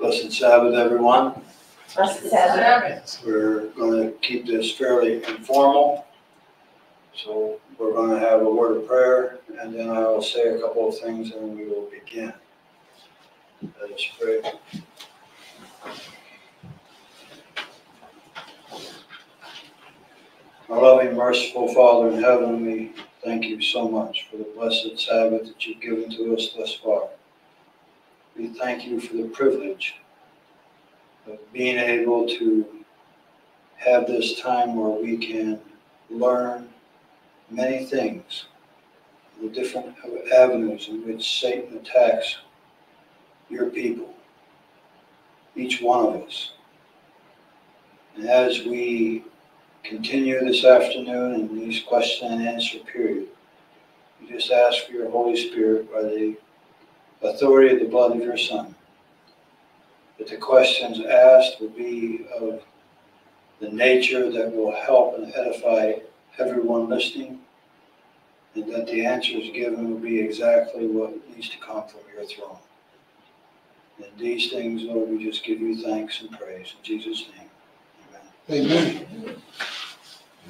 Blessed Sabbath, everyone. Blessed Sabbath. We're going to keep this fairly informal. So we're going to have a word of prayer, and then I will say a couple of things, and we will begin. Let us pray. Our loving, merciful Father in heaven, we thank you so much for the blessed Sabbath that you've given to us thus far. We thank you for the privilege of being able to have this time where we can learn many things, the different avenues in which Satan attacks your people, each one of us. And as we continue this afternoon in these question and answer period, we just ask for your Holy Spirit by the authority of the blood of your Son that the questions asked will be of the nature that will help and edify everyone listening, and that the answers given will be exactly what needs to come from your throne. And these things, Lord, we just give you thanks and praise in Jesus' name. Amen.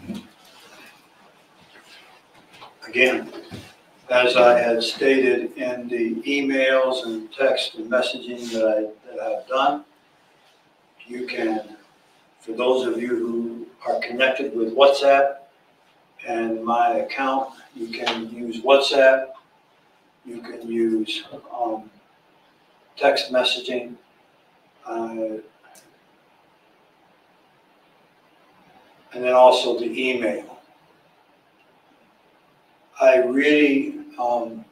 Amen. Again, as I had stated in the emails and text and messaging that I, that I've done, you can, for those of you who are connected with WhatsApp and my account, you can use WhatsApp, you can use, um, text messaging, uh, and then also the email. I really um,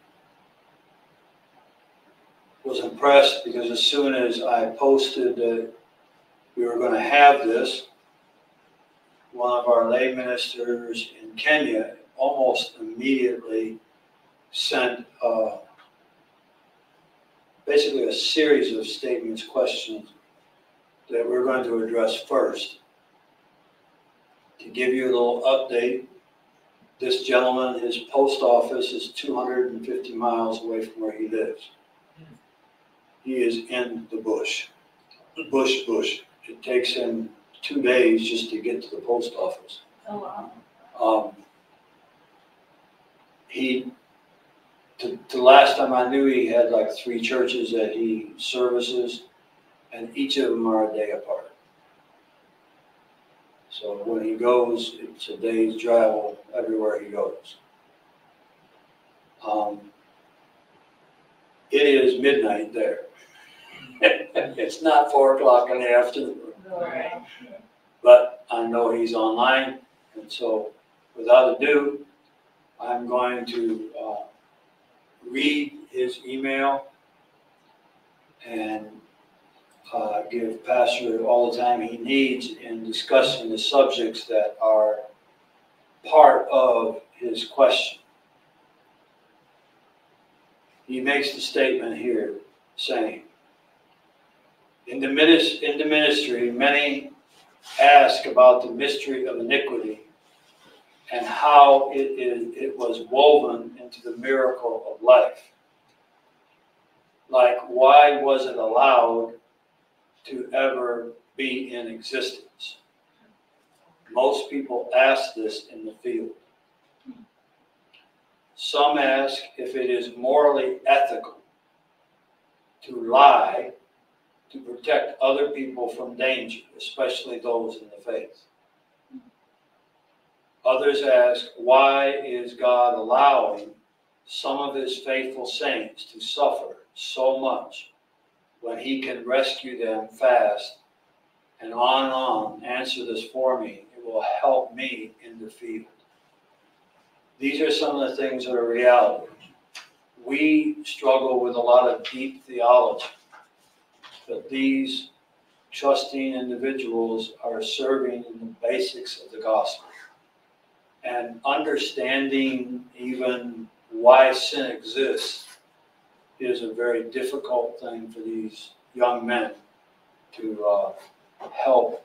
was impressed because as soon as I posted that we were going to have this, one of our lay ministers in Kenya almost immediately sent uh, basically a series of statements, questions that we're going to address first. To give you a little update, this gentleman, his post office is two hundred and fifty miles away from where he lives. He is in the bush, bush, bush. It takes him two days just to get to the post office. Oh, wow. Um, he, to, the last time I knew, he had like three churches that he services, and each of them are a day apart. So when he goes, it's a day's travel everywhere he goes. Um, it is midnight there. It's not four o'clock in the afternoon. Right. But I know he's online, and so without ado, I'm going to uh, read his email and uh, give Pastor all the time he needs in discussing the subjects that are part of his question. He makes the statement here saying, in the minis- in the ministry, many ask about the mystery of iniquity and how it is, it was woven into the miracle of life. Like, why was it allowed to ever be in existence? Most people ask this in the field. Some ask if it is morally ethical to lie to protect other people from danger, especially those in the faith. Others ask, why is God allowing some of his faithful saints to suffer so much when he can rescue them fast? And on and on, answer this for me. It will help me in the field. These are some of the things that are reality. We struggle with a lot of deep theology but these trusting individuals are serving in the basics of the gospel. And understanding even why sin exists is a very difficult thing for these young men to uh, help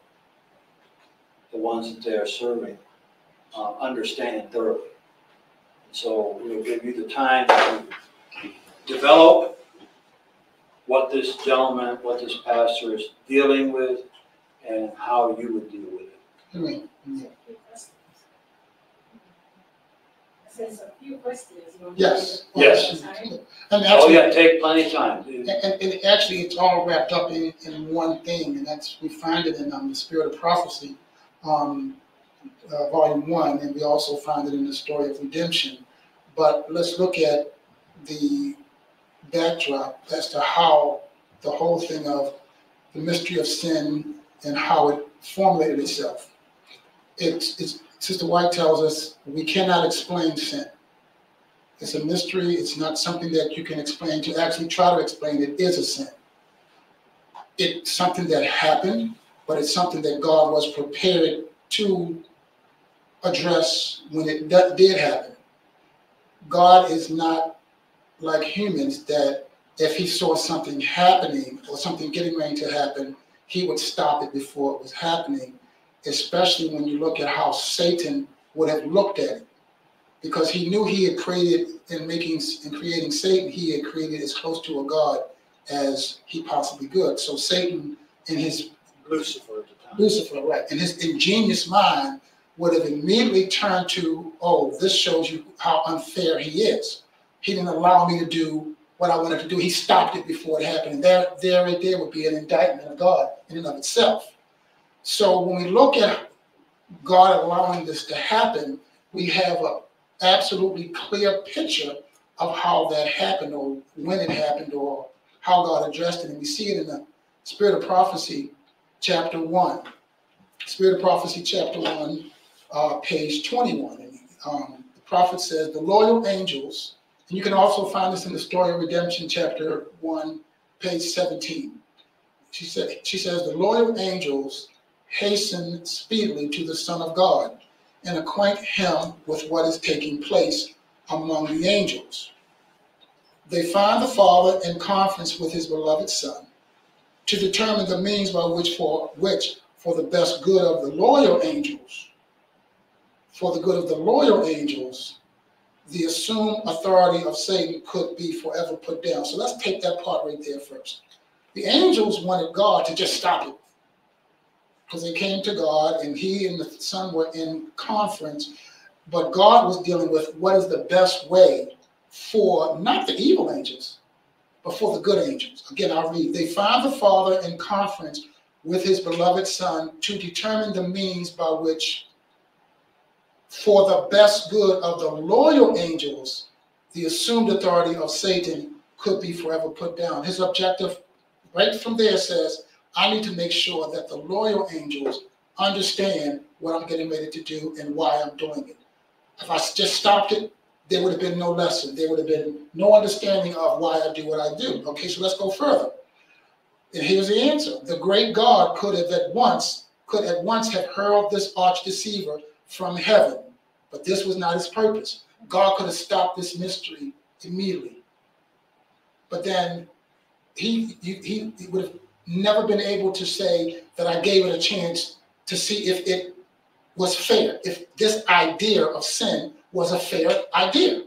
the ones that they are serving uh, understand thoroughly. So we'll give you the time to develop what this gentleman, what this pastor is dealing with, and how you would deal with it. Anyway, Says a few questions. you want to Yes. do the- Yes. Time? And Oh, actually, yeah, take plenty of time. and, and, and actually, it's all wrapped up in, in one thing, and that's, we find it in, um, the Spirit of Prophecy, um, uh, volume one, and we also find it in the story of redemption. But let's look at the backdrop as to how the whole thing of the mystery of sin and how it formulated itself. It's, it's, Sister White tells us we cannot explain sin. It's a mystery. It's not something that you can explain. To actually try to explain it is a sin. It's something that happened, but it's something that God was prepared to address when it did happen. God is not like humans that if he saw something happening or something getting ready to happen, he would stop it before it was happening, especially when you look at how Satan would have looked at it because he knew he had created in making in creating Satan, he had created as close to a god as he possibly could. So Satan, in his Lucifer at the time. Lucifer, right, in his ingenious mind, would have immediately turned to, oh, this shows you how unfair he is. He didn't allow me to do what I wanted to do. He stopped it before it happened. And there, there, right there would be an indictment of God in and of itself. So when we look at God allowing this to happen, we have a absolutely clear picture of how that happened or when it happened or how God addressed it. And we see it in the Spirit of Prophecy, chapter 1. Spirit of Prophecy, chapter 1, uh, page 21. And, um, the prophet says, The loyal angels, and you can also find this in the story of redemption, chapter 1, page 17. She said, she says, The loyal angels hasten speedily to the Son of God and acquaint him with what is taking place among the angels. They find the Father in conference with his beloved Son to determine the means by which for which for the best good of the loyal angels, for the good of the loyal angels, the assumed authority of Satan could be forever put down. So let's take that part right there first. The angels wanted God to just stop it because they came to God and he and the son were in conference, but God was dealing with what is the best way for not the evil angels, but for the good angels. Again, I'll read. They found the Father in conference with his beloved Son to determine the means by which, for the best good of the loyal angels, the assumed authority of Satan could be forever put down. His objective, right from there, says, I need to make sure that the loyal angels understand what I'm getting ready to do and why I'm doing it. If I just stopped it, there would have been no lesson. There would have been no understanding of why I do what I do. Okay, so let's go further. And here's the answer. The great God could have at once, could at once have hurled this arch deceiver from heaven, but this was not his purpose. God could have stopped this mystery immediately. But then he, he, he would have never been able to say that I gave it a chance to see if it was fair, if this idea of sin was a fair idea.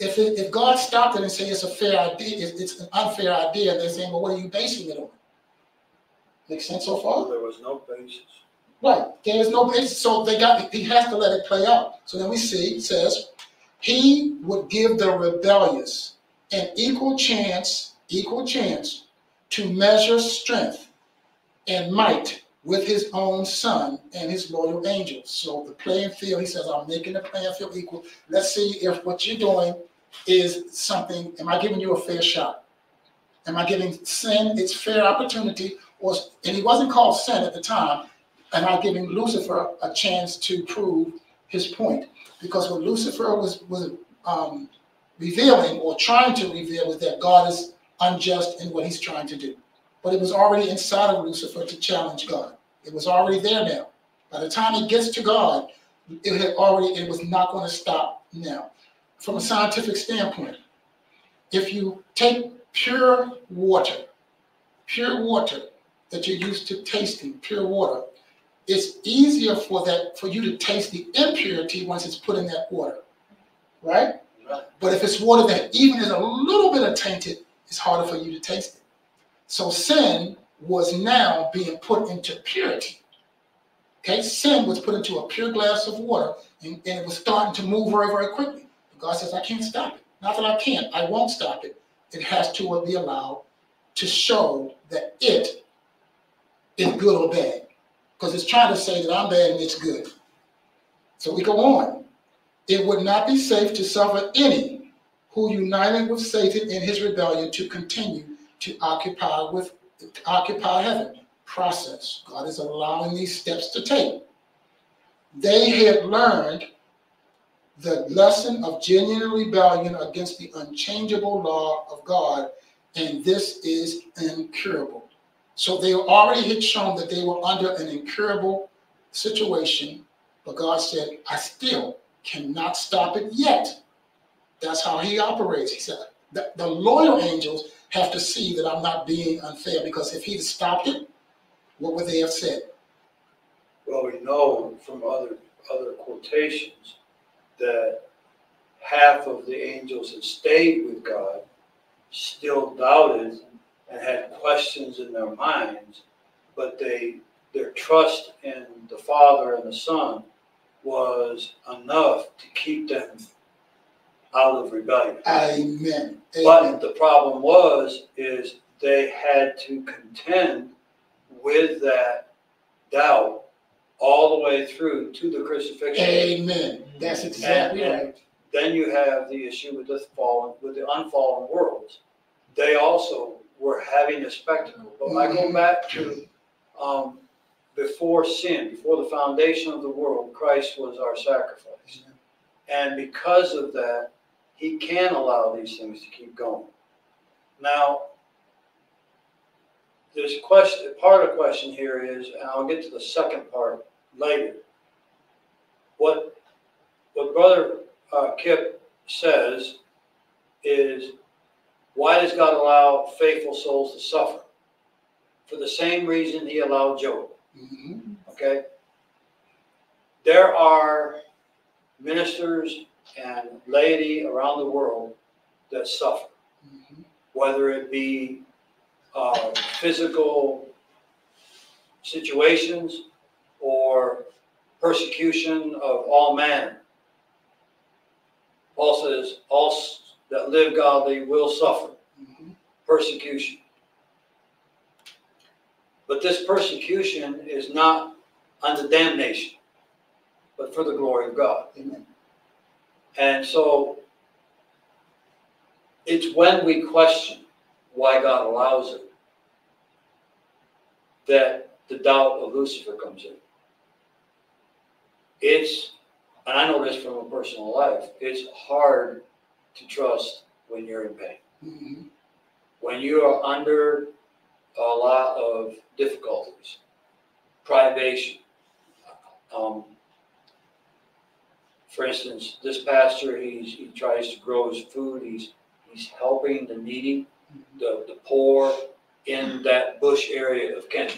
If, it, if God stopped it and said it's a fair idea, it's, it's an unfair idea, they're saying, well, what are you basing it on? Make sense so far? There was no basis. Right. There is no basis. So they got he has to let it play out. So then we see it says, he would give the rebellious an equal chance, equal chance to measure strength and might with his own son and his loyal angels. So the playing field, he says, I'm making the playing field equal. Let's see if what you're doing is something, am I giving you a fair shot? Am I giving sin its fair opportunity? Or, and he wasn't called sin at the time. Am I giving Lucifer a chance to prove his point? Because what Lucifer was, was um, revealing or trying to reveal was that God is unjust in what he's trying to do. But it was already inside of Lucifer to challenge God. It was already there now. By the time it gets to God, it had already, it was not going to stop now. From a scientific standpoint, if you take pure water, pure water that you're used to tasting, pure water, it's easier for that for you to taste the impurity once it's put in that water. Right? Right. But if it's water that even is a little bit of tainted, it's harder for you to taste it. So sin was now being put into purity. Okay, sin was put into a pure glass of water and, and it was starting to move very, very quickly. But God says, I can't stop it. Not that I can't, I won't stop it. It has to be allowed to show that it is good or bad. Because it's trying to say that I'm bad and it's good. So we go on. It would not be safe to suffer any who united with Satan in his rebellion to continue to occupy with to occupy heaven. Process. God is allowing these steps to take. They had learned the lesson of genuine rebellion against the unchangeable law of God, and this is incurable. So they already had shown that they were under an incurable situation, but God said, I still cannot stop it yet. That's how he operates. He said, the, the loyal angels have to see that I'm not being unfair because if he'd stopped it, what would they have said? Well, we know from other, other quotations that half of the angels that stayed with God still doubted and had questions in their minds, but they, their trust in the Father and the Son was enough to keep them out of rebellion. Amen. But the problem was, is they had to contend with that doubt all the way through to the crucifixion. Amen. That's exactly And- and right. Then you have the issue with the fallen, with the unfallen worlds. They also were having a spectacle. But I go back to, um, before sin, before the foundation of the world, Christ was our sacrifice. And because of that, he can allow these things to keep going. Now, this question, part of the question here is, and I'll get to the second part later. What, what Brother uh, Kip says is, why does God allow faithful souls to suffer? For the same reason he allowed Job Mhm. okay? There are ministers and laity around the world that suffer, Mhm. whether it be uh, physical situations or persecution of all manner. Paul says, all that live godly will suffer Mhm. persecution. But this persecution is not unto damnation, but for the glory of God. Amen. And so it's when we question why God allows it that the doubt of Lucifer comes in. It's, and I know this from a personal life, it's hard to trust when you're in pain. Mhm. when you are under a lot of difficulties, privation. Um, for instance, this pastor, he's, he tries to grow his food, he's, he's helping the needy, the, the poor in that bush area of Kenya.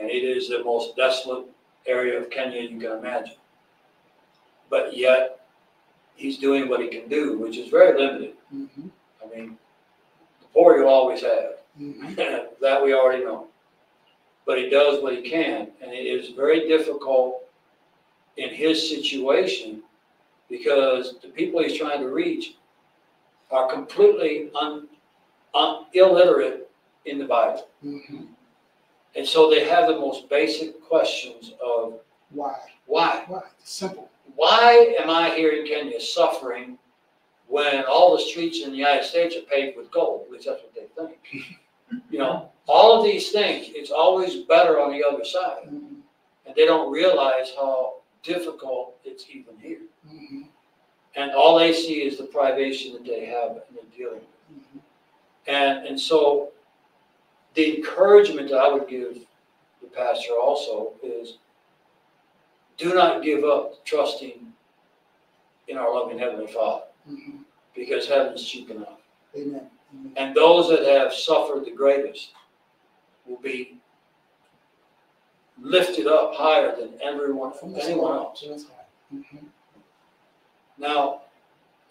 And it is the most desolate area of Kenya you can imagine. But yet, he's doing what he can do, which is very limited. Mhm. I mean, the poor you'll always have. Mhm. that we already know. But he does what he can, and it is very difficult in his situation because the people he's trying to reach are completely un, un, illiterate in the Bible. Mhm. And so they have the most basic questions of Why? why? Why? Simple. Why am I here in Kenya suffering when all the streets in the United States are paved with gold? At least that's what they think. You know, all of these things, it's always better on the other side. Mhm. And they don't realize how difficult it's even here. Mhm. And all they see is the privation that they have and they're dealing with. Mhm. And, and so the encouragement that I would give the pastor also is do not give up trusting in our loving Heavenly Father Mhm. because heaven's cheap enough. Amen. Amen. And those that have suffered the greatest will be lifted up higher than everyone, From anyone else. Mhm. Now,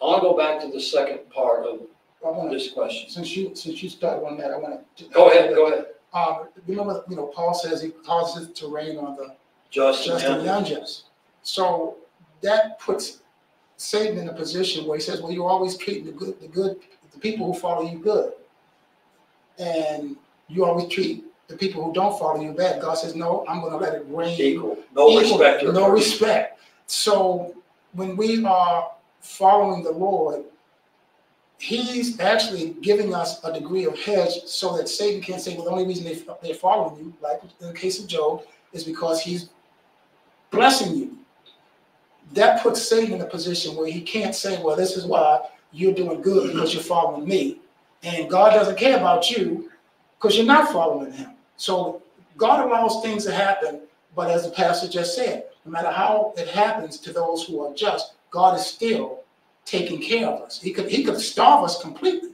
I want to go back to the second part of to, this question. since you, since you started on that, I want to. Go ahead, go ahead. Um, remember, you know, Paul says he causes it to rain on the Just, just and the unjust. So that puts Satan in a position where he says, well, you're always treating the good, the good, the people who follow you good. And you always treat the people who don't follow you bad. God says, no, I'm gonna let it rain. equal, no Equal, respect. No respect. So when we are following the Lord, He's actually giving us a degree of hedge so that Satan can't say, well, the only reason they, they're following you, like in the case of Job, is because he's blessing you. That puts Satan in a position where he can't say, well, this is why you're doing good because you're following me. And God doesn't care about you because you're not following him. So God allows things to happen, but as the pastor just said, no matter how it happens to those who are just, God is still taking care of us. He could he could starve us completely.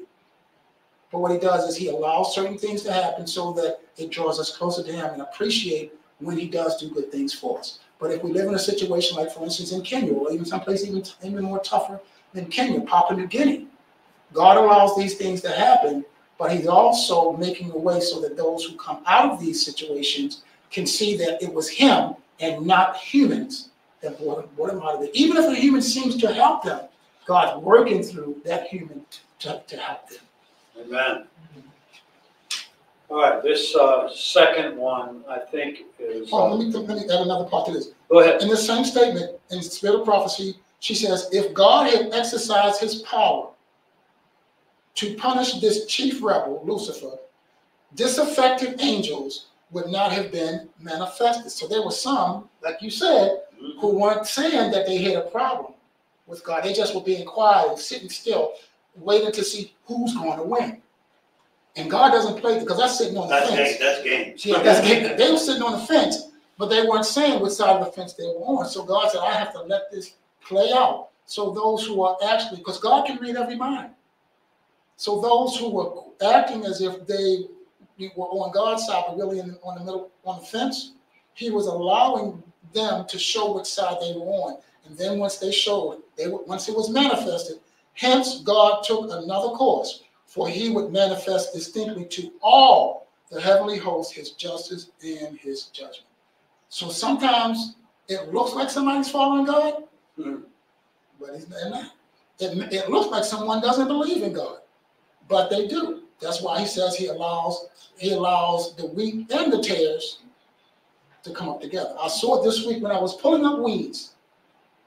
But what he does is he allows certain things to happen so that it draws us closer to him and appreciate when he does do good things for us. But if we live in a situation like, for instance, in Kenya, or even someplace even, even more tougher than Kenya, Papua New Guinea, God allows these things to happen, but he's also making a way so that those who come out of these situations can see that it was him and not humans that brought him, brought him out of it. Even if a human seems to help them, God's working through that human to, to help them. Amen. All right, this, uh, second one, I think is, Oh, let me, let me add another part to this. go ahead. In the same statement, in the spirit of prophecy, she says, if God had exercised his power to punish this chief rebel, Lucifer, disaffected angels would not have been manifested. So there were some, like you said, who weren't saying that they had a problem with God. They just were being quiet and sitting still, waiting to see who's going to win. And God doesn't play because that's sitting on the That's fence. game, that's games. Yeah, that's, they, they were sitting on the fence, but they weren't saying which side of the fence they were on. So God said, I have to let this play out. So those who are actually, because God can read every mind. So those who were acting as if they were on God's side, but really in, on the middle, on the fence, He was allowing them to show which side they were on. And then once they showed, they were, once it was manifested, hence God took another course, for He would manifest distinctly to all the heavenly hosts his justice and his judgment. So sometimes it looks like somebody's following God, Mhm. but it's not. It, it looks like someone doesn't believe in God, but they do. That's why he says he allows he allows the wheat and the tares to come up together. I saw it this week when I was pulling up weeds.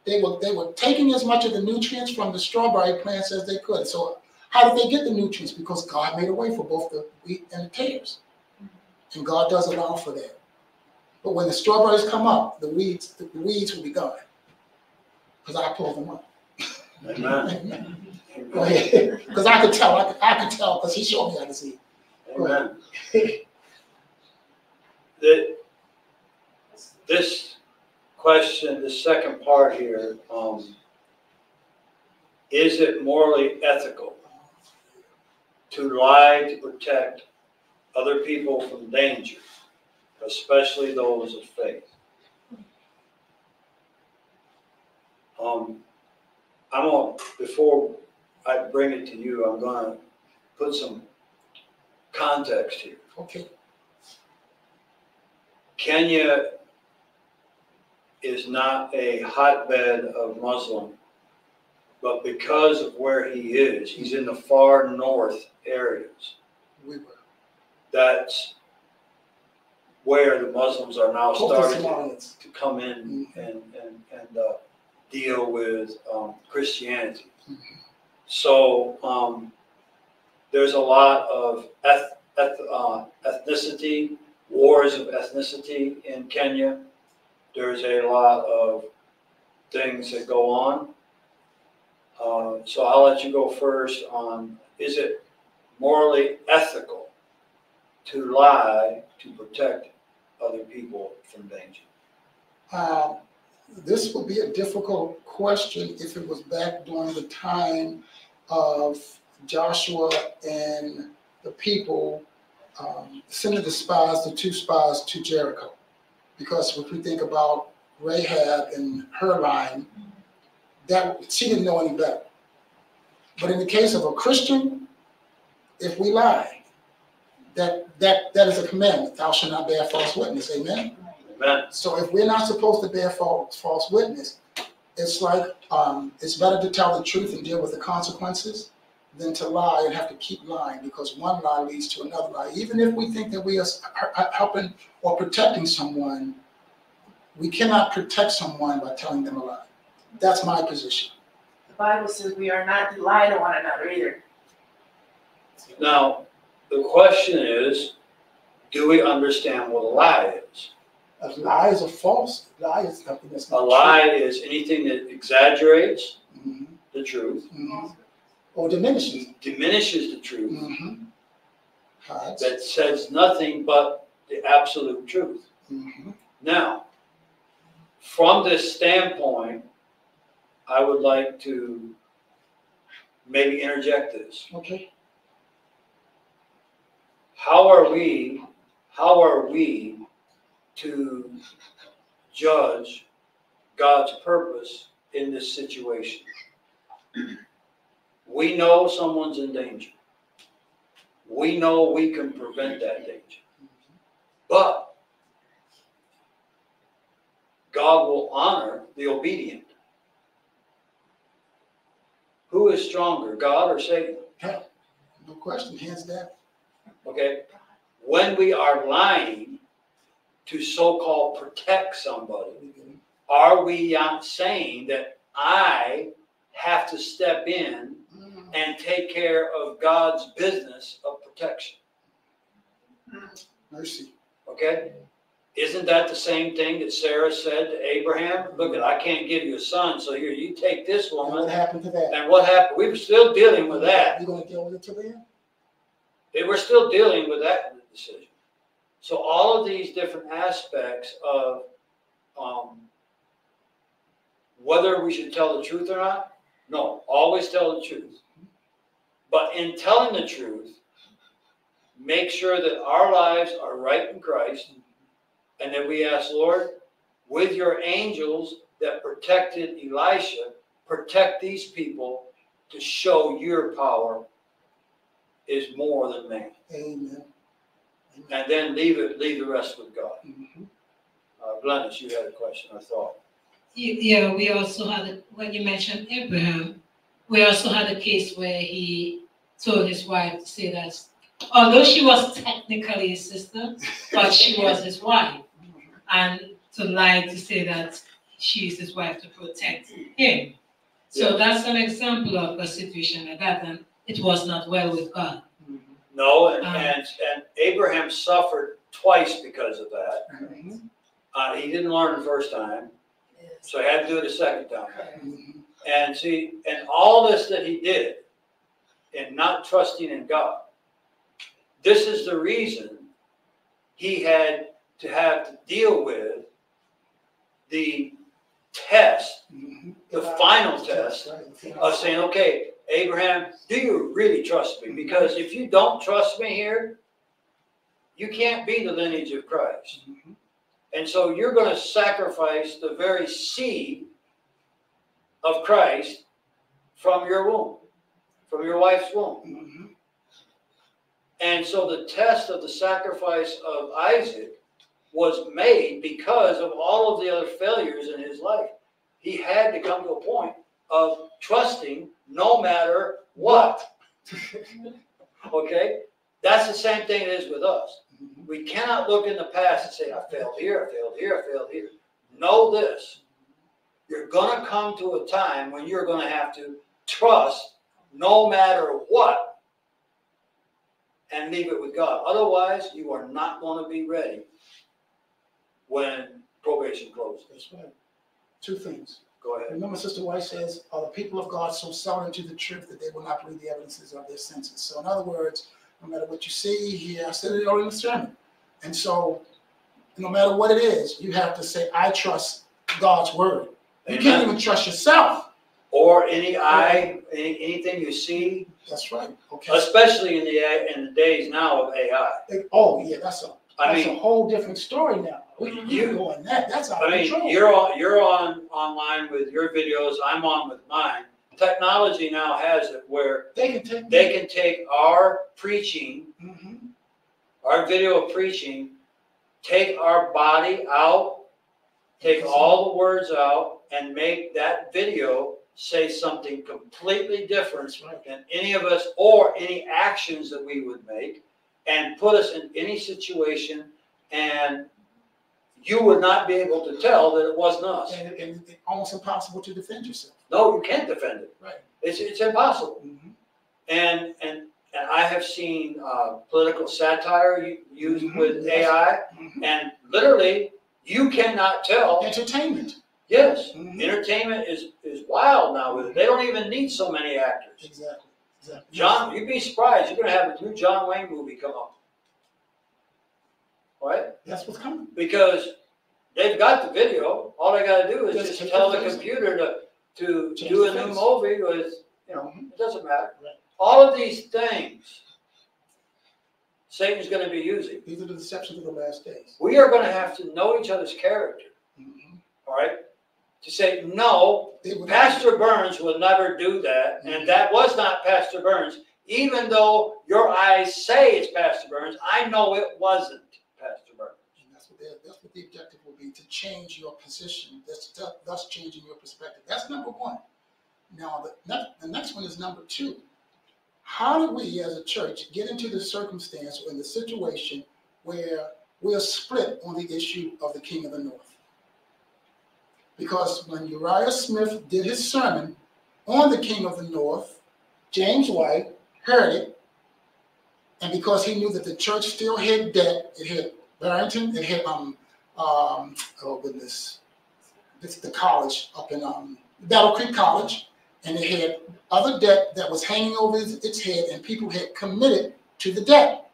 They were they were taking as much of the nutrients from the strawberry plants as they could. So how did they get the nutrients? Because God made a way for both the wheat and the tares. And God does allow for that. But when the strawberries come up, the weeds, the weeds will be gone. Because I pulled them up. Amen. Go ahead. Because I could tell, I could, I could tell, because he showed me how to see. Amen. The, this question, the second part here, um, is it morally ethical to lie to protect other people from danger, especially those of faith? Um, I'm on, before I bring it to you, I'm gonna put some context here. Okay, Kenya is not a hotbed of Muslim, but because of where he is, he's in the far north areas. we were. That's where the Muslims are now starting to- to come in and, and, and, uh, deal with, um, Christianity. So, um, there's a lot of eth, eth, uh, ethnicity, wars of ethnicity in Kenya. There's a lot of things that go on. Uh, so I'll let you go first on, is it morally ethical to lie to protect other people from danger? Uh, This would be a difficult question if it was back during the time of Joshua and the people um, sending the spies, the two spies to Jericho. Because if we think about Rahab and her line, that she didn't know any better. But in the case of a Christian if we lie, that, that, that is a commandment, thou shalt not bear false witness, amen? Amen. So if we're not supposed to bear false, false witness, it's like, um, it's better to tell the truth and deal with the consequences than to lie and have to keep lying because one lie leads to another lie. Even if we think that we are are- are helping or protecting someone, we cannot protect someone by telling them a lie. That's my position. The Bible says we are not to lie to one another either. Now, the question is, do we understand what a lie is? A lie is a false, lie is something that's A not true. lie is anything that exaggerates Mhm, the truth, mhm. Or diminishes. diminishes the truth, Mhm. That says nothing but the absolute truth. Mhm. Now, from this standpoint, I would like to maybe interject this. Okay, How are we, how are we to judge God's purpose in this situation? We know someone's in danger. We know we can prevent that danger. But God will honor the obedient. Who is stronger, God or Satan? no question, hands down. Okay? When we are lying to so-called protect somebody, mm-hmm. are we not saying that I have to step in mm-hmm. and take care of God's business of protection? Mercy. Okay? Isn't that the same thing that Sarah said to Abraham? Look, I can't give you a son, so here, you take this And what happened to that? And what happened? We were still dealing with that. You gonna deal with it till the end? They were still dealing with that decision. So all of these different aspects of um, whether we should tell the truth or not, no, always tell the truth. But in telling the truth, make sure that our lives are right in Christ, and that we ask, Lord, with your angels that protected Elisha, protect these people to show your power is more than man. Amen. And then leave it, leave the rest with God. Mhm. Uh, Glennis, you had a question, I thought. Yeah, we also had, when you mentioned Abraham, we also had a case where he told his wife to say that, although she was technically his sister, but she was his wife. And to lie to say that she's his wife to protect him. So that's an example of a situation like that, and it was not well with God. No, and, Um. and, and Abraham suffered twice because of that. Mhm. Uh, he didn't learn the first time, so he had to do it a second time. And see, and all this that he did in not trusting in God, this is the reason he had to have to deal with the test, Mhm. the final test Right. of saying, okay, Abraham, do you really trust me? Because if you don't trust me here, you can't be the lineage of Christ. Mhm. And so you're going to sacrifice the very seed of Christ from your womb, from your wife's womb. Mhm. And so the test of the sacrifice of Isaac was made because of all of the other failures in his life. He had to come to a point of trusting no matter what. okay? That's the same thing it is with us. We cannot look in the past and say, I failed here, I failed here, I failed here. Know this. You're going to come to a time when you're going to have to trust no matter what and leave it with God. Otherwise, you are not going to be ready when probation closes. That's right. Two things. Go ahead. Remember, Sister White says, "Are the people of God so sound to the truth that they will not believe the evidences of their senses?" So, in other words, no matter what you see, hear, I said it already in the sermon. And so, no matter what it is, you have to say, "I trust God's word." You can't even trust yourself. Or any eye, any, anything you see, That's right. Okay. especially in the in the days now of AI. Oh yeah, that's a I that's mean, a whole different story now. We You- you go on that. That's out I of mean, control. you're on, you're on, online with your videos, I'm on with mine. technology now has it where They can take. they can take our preaching, Mhm. our video of preaching, take our body out, take all the words out, and make that video say something completely different That's right. than any of us or any actions that we would make, and put us in any situation, and you would not be able to tell that it wasn't us. And, and it's almost impossible to defend yourself. No, you can't defend it. Right. It's, it's impossible. Mhm. And, and, and I have seen, uh, political satire used Mhm, with yes. AI, Mhm. and literally, you cannot tell, Entertainment. yes, Mhm. entertainment is, is wild now with it. They don't even need so many actors. Exactly, exactly. John, you'd be surprised, you're gonna have a new John Wayne movie come up. Right? That's what's coming. Because they've got the video, all they gotta do is Just just tell the face. computer to, to Change do a new movie with, you know, Mhm. it doesn't matter. Right. All of these things Satan's gonna be using. These are the deceptions of the last days. We are gonna have to know each other's character, Mhm. all right? To say, no, Pastor Burns will never do that, Mhm. and that was not Pastor Burns. Even though your eyes say it's Pastor Burns, I know it wasn't Pastor Burns. And that's what the, objective will be, to change your position, thus, thus changing your perspective. That's number one. Now, the next, the next one is number two. How do we as a church get into the circumstance or in the situation where we're split on the issue of the King of the North? Because when Uriah Smith did his sermon on the King of the North, James White heard it, and because he knew that the church still had debt, it had Barrington, it had um um oh goodness, the college up in um Battle Creek College, and it had other debt that was hanging over its, head, and people had committed to the debt.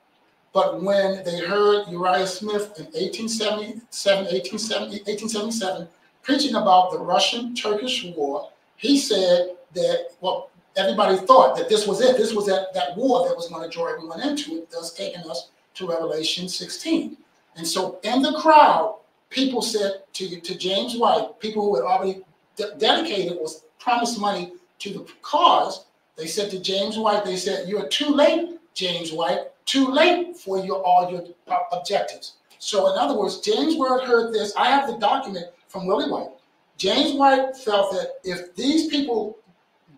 But when they heard Uriah Smith in 1877, 1870, 1877 preaching about the Russian-Turkish war, he said that well, everybody thought that this was it. This was that, that war that was going to draw everyone into it, thus taking us to Revelation 16. And so in the crowd, people said to, to James White, people who had already de- dedicated was promised money to the cause, they said to James White, they said, you're too late, James White, too late for your all your objectives. So in other words, James White heard this. I have the document from Willie White. James White felt that if these people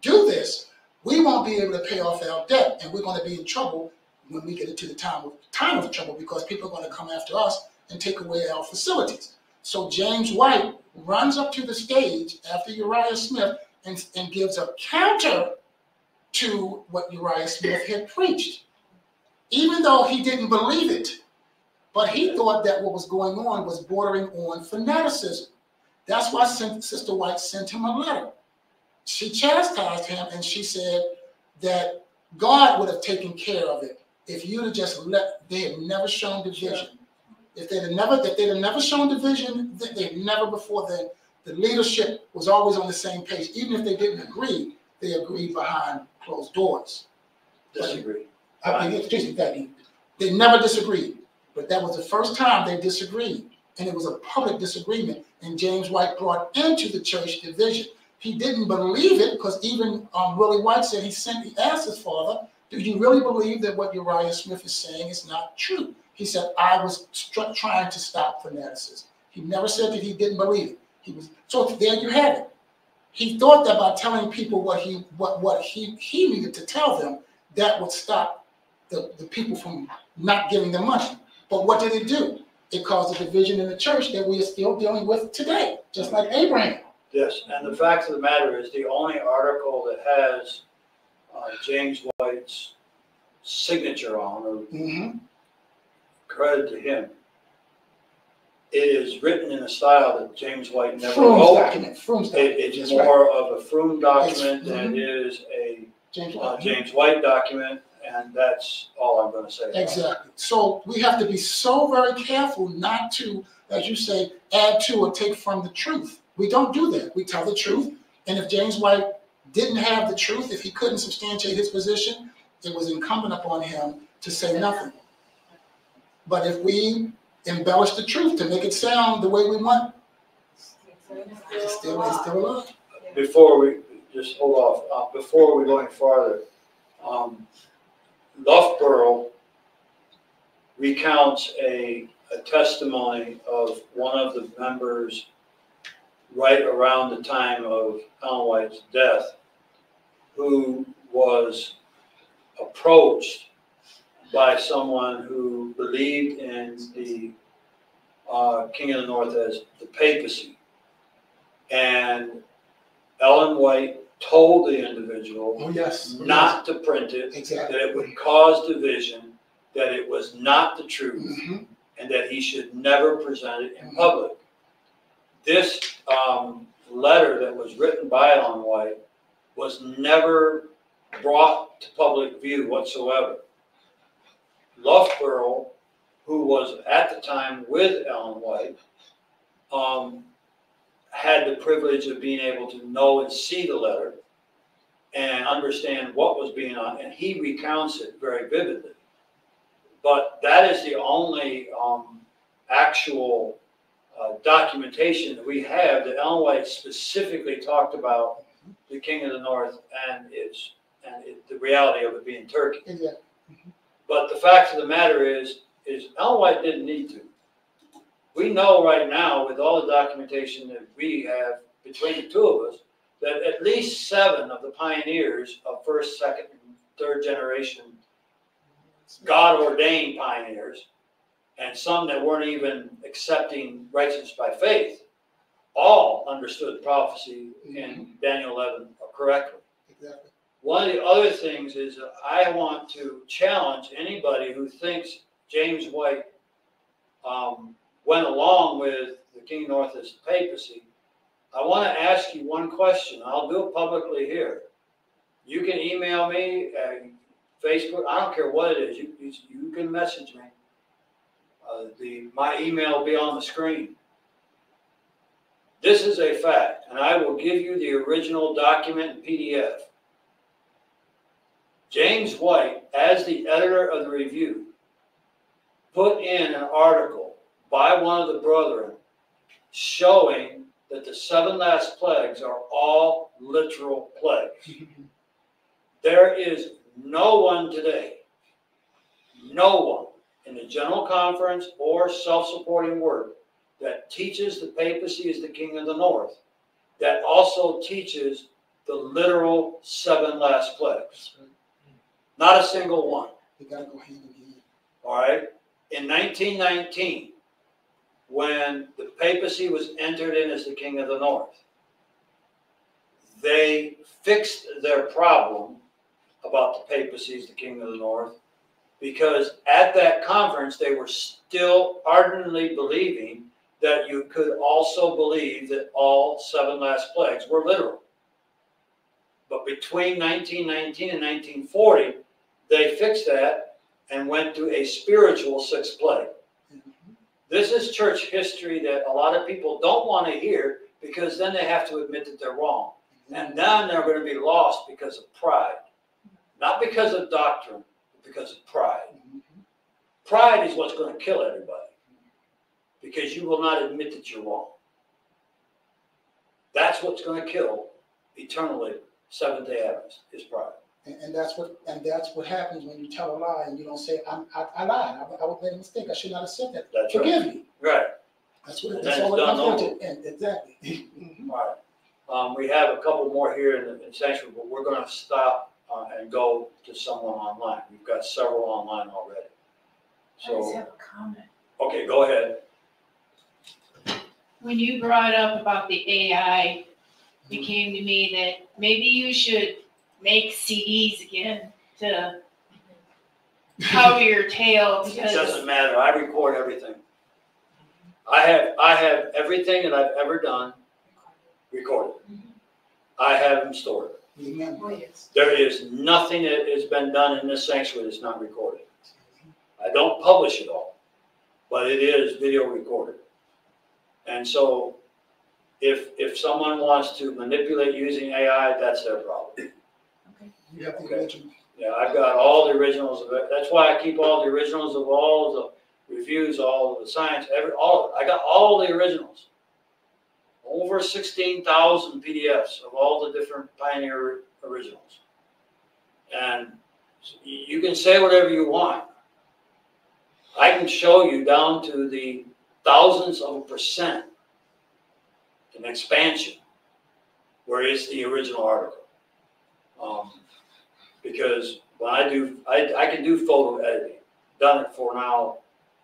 do this, we won't be able to pay off our debt, and we're going to be in trouble when we get into the time of time of trouble because people are going to come after us and take away our facilities. So James White runs up to the stage after Uriah Smith and, and gives a counter to what Uriah Smith had preached, even though he didn't believe it. But he thought that what was going on was bordering on fanaticism. That's why Sister White sent him a letter. She chastised him and she said that God would have taken care of it if you'd have just let, they had never shown division. If they'd have never, if they'd have never shown division, they they had never before then, the leadership was always on the same page. Even if they didn't agree, they agreed behind closed doors. Disagree. I mean, excuse me, Becky, they never disagreed, but that was the first time they disagreed. And it was a public disagreement, and James White brought into the church division. He didn't believe it, because even um, Willie White said he sent, he asked his father, do you really believe that what Uriah Smith is saying is not true? He said, I was trying to stop fanaticism. He never said that he didn't believe it. He was, so there you have it. He thought that by telling people what he, what, what he, he needed to tell them, that would stop the, the people from not giving the money. But what did it do? It caused a division in the church that we are still dealing with today, just like Abraham. Yes, and the fact of the matter is, the only article that has uh, James White's signature on, or Mm-hmm. credit to him, it is written in a style that James White never Froom's wrote. document, Froom's document. It, it's That's right. more of a Froom document It's- than it is a James uh, White. James White document, and that's all I'm gonna say. about. Exactly. So we have to be so very careful not to, as you say, add to or take from the truth. We don't do that. We tell the truth. And if James White didn't have the truth, if he couldn't substantiate his position, it was incumbent upon him to say nothing. But if we embellish the truth to make it sound the way we want, it's still, it's still alive. Before we, just hold off, uh, before we go any farther. Um, Loughborough recounts a, a testimony of one of the members right around the time of Ellen White's death, who was approached by someone who believed in the uh, King of the North as the papacy. And Ellen White told the individual Oh, yes. not to print it, Exactly. that it would cause division, that it was not the truth, Mhm. and that he should never present it in public. This um, letter that was written by Ellen White was never brought to public view whatsoever. Loughborough, who was at the time with Ellen White, um, had the privilege of being able to know and see the letter and understand what was being on, and he recounts it very vividly. But that is the only um, actual uh, documentation that we have that Ellen White specifically talked about the King of the North and its and it, the reality of it being Turkey. Exactly. But the fact of the matter is, is Ellen White didn't need to. We know right now with all the documentation that we have between the two of us, that at least seven of the pioneers of first, second, and third generation God ordained pioneers, and some that weren't even accepting righteousness by faith, all understood prophecy in Daniel 11 correctly. Exactly. One of the other things is I want to challenge anybody who thinks James White um, went along with the King North as the papacy. I want to ask you one question. I'll do it publicly here. You can email me, Facebook, I don't care what it is. You, you, you can message me. Uh, the, my email will be on the screen. This is a fact, and I will give you the original document in PDF. James White, as the editor of the review, put in an article by one of the brethren showing that the seven last plagues are all literal plagues. There is no one today, no one in the general conference or self-supporting work that teaches the papacy is the king of the north, that also teaches the literal seven last plagues. Not a single one, They gotta go hand in hand. all right? In 1919, when the papacy was entered in as the king of the north, they fixed their problem about the papacy as the king of the north because at that conference, they were still ardently believing that you could also believe that all seven last plagues were literal. But between 1919 and 1940, they fixed that and went to a spiritual sixth plague. Mhm. This is church history that a lot of people don't want to hear because then they have to admit that they're wrong. And then they're going to be lost because of pride. Not because of doctrine, because of pride. Mhm. Pride is what's going to kill everybody because you will not admit that you're wrong. That's what's going to kill eternally Seventh day Adventists is pride. And, and that's what, and that's what happens when you tell a lie and you don't say, I'm, I, I lied, I, I made a mistake, I should not have said that. That's right. Forgive me. Right. That's what, And that's all it comes down to. And, exactly. Mhm. All right. Um, we have a couple more here in the in sanctuary, but we're going to stop uh, and go to someone online. We've got several online already. I just So, have a comment. okay, go ahead. when you brought up about the AI, it came to me that maybe you should make CDs again to cover your tail It because doesn't matter. I record everything. I have, I have everything that I've ever done recorded. I have them stored. There is nothing that has been done in this sanctuary that's not recorded. I don't publish it all, but it is video recorded. And so if, if someone wants to manipulate using AI, that's their problem. Have Okay. Yeah, I've got all the originals of it. That's why I keep all the originals of all the reviews, all of the Signs, every, all of it. I got all the originals. Over sixteen thousand PDFs of all the different Pioneer originals. And you can say whatever you want. I can show you down to the thousandths of a percent an expansion where it's the original article. Um, because when I do, I, I can do photo editing, done it for now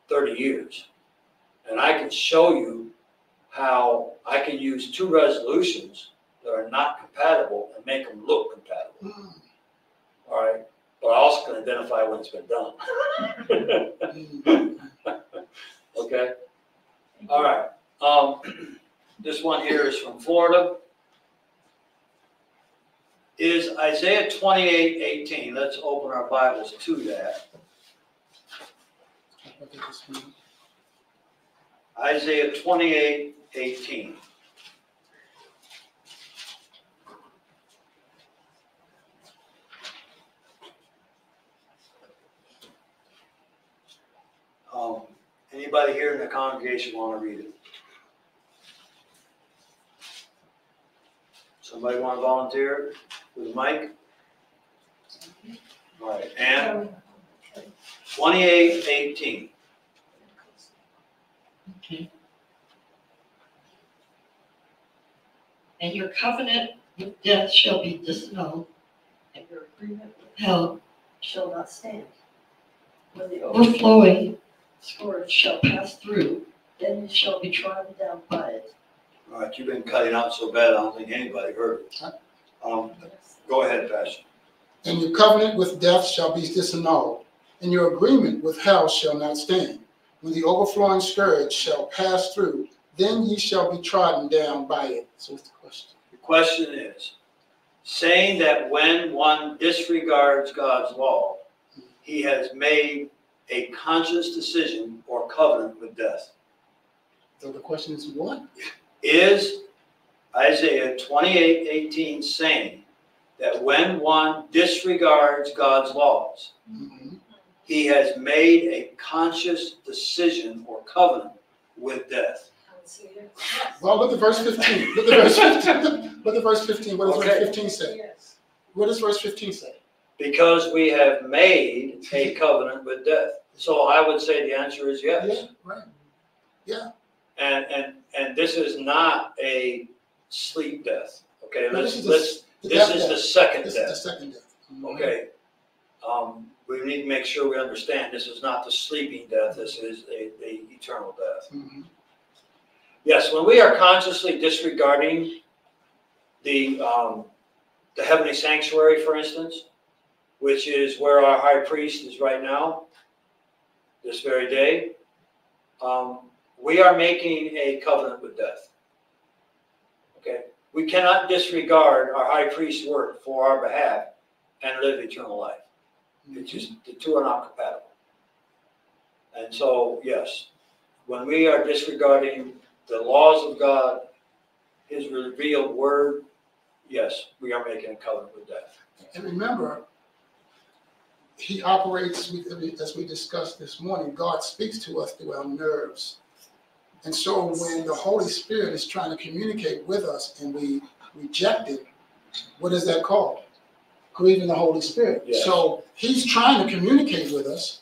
thirty years. And I can show you how I can use two resolutions that are not compatible and make them look compatible, Mm, all right? But I also can identify when it's been done. mm. Okay? All right, um, this one here is from Florida. Is Isaiah twenty-eight eighteen, let's open our Bibles to that. Look at this one. Isaiah twenty-eight 18. Um, anybody here in the congregation want to read it? Somebody want to volunteer with Mike? All right, and 28, 18. And your covenant with death shall be disannulled, and your agreement with hell shall not stand. When the overflowing scourge shall pass through, then you shall be trodden down by it. All right, you've been cutting out so bad, I don't think anybody heard it. Um, go ahead, Pastor. And your covenant with death shall be disannulled, and your agreement with hell shall not stand. When the overflowing scourge shall pass through, then ye shall be trodden down by it. So what's the question? The question is, saying that when one disregards God's law, he has made a conscious decision or covenant with death. So the question is what? Is Isaiah twenty-eight eighteen saying that when one disregards God's laws, Mhm. he has made a conscious decision or covenant with death? Well, look at verse fifteen. Look at verse fifteen. Look at verse fifteen. What does verse fifteen say? Yes. What does verse fifteen say? Because we have made a covenant with death. So I would say the answer is yes. Yeah, right. And, and, and this is not a sleep death, okay? No, Let's, this is let's, The this death is the second This is the death, second death. Mhm. okay? Um, we need to make sure we understand this is not the sleeping death, this is a, a eternal death. Mhm. Yes, when we are consciously disregarding the, um, the heavenly sanctuary, for instance, which is where our high priest is right now, this very day, um, we are making a covenant with death. Okay, we cannot disregard our high priest's work for our behalf and live eternal life. It's just, the two are not compatible. And so, yes, when we are disregarding the laws of God, His revealed word, yes, we are making a covenant with death. And remember, he operates, as we discussed this morning, God speaks to us through our nerves. And so when the Holy Spirit is trying to communicate with us and we reject it, what is that called? Grieving the Holy Spirit. Yes. So he's trying to communicate with us,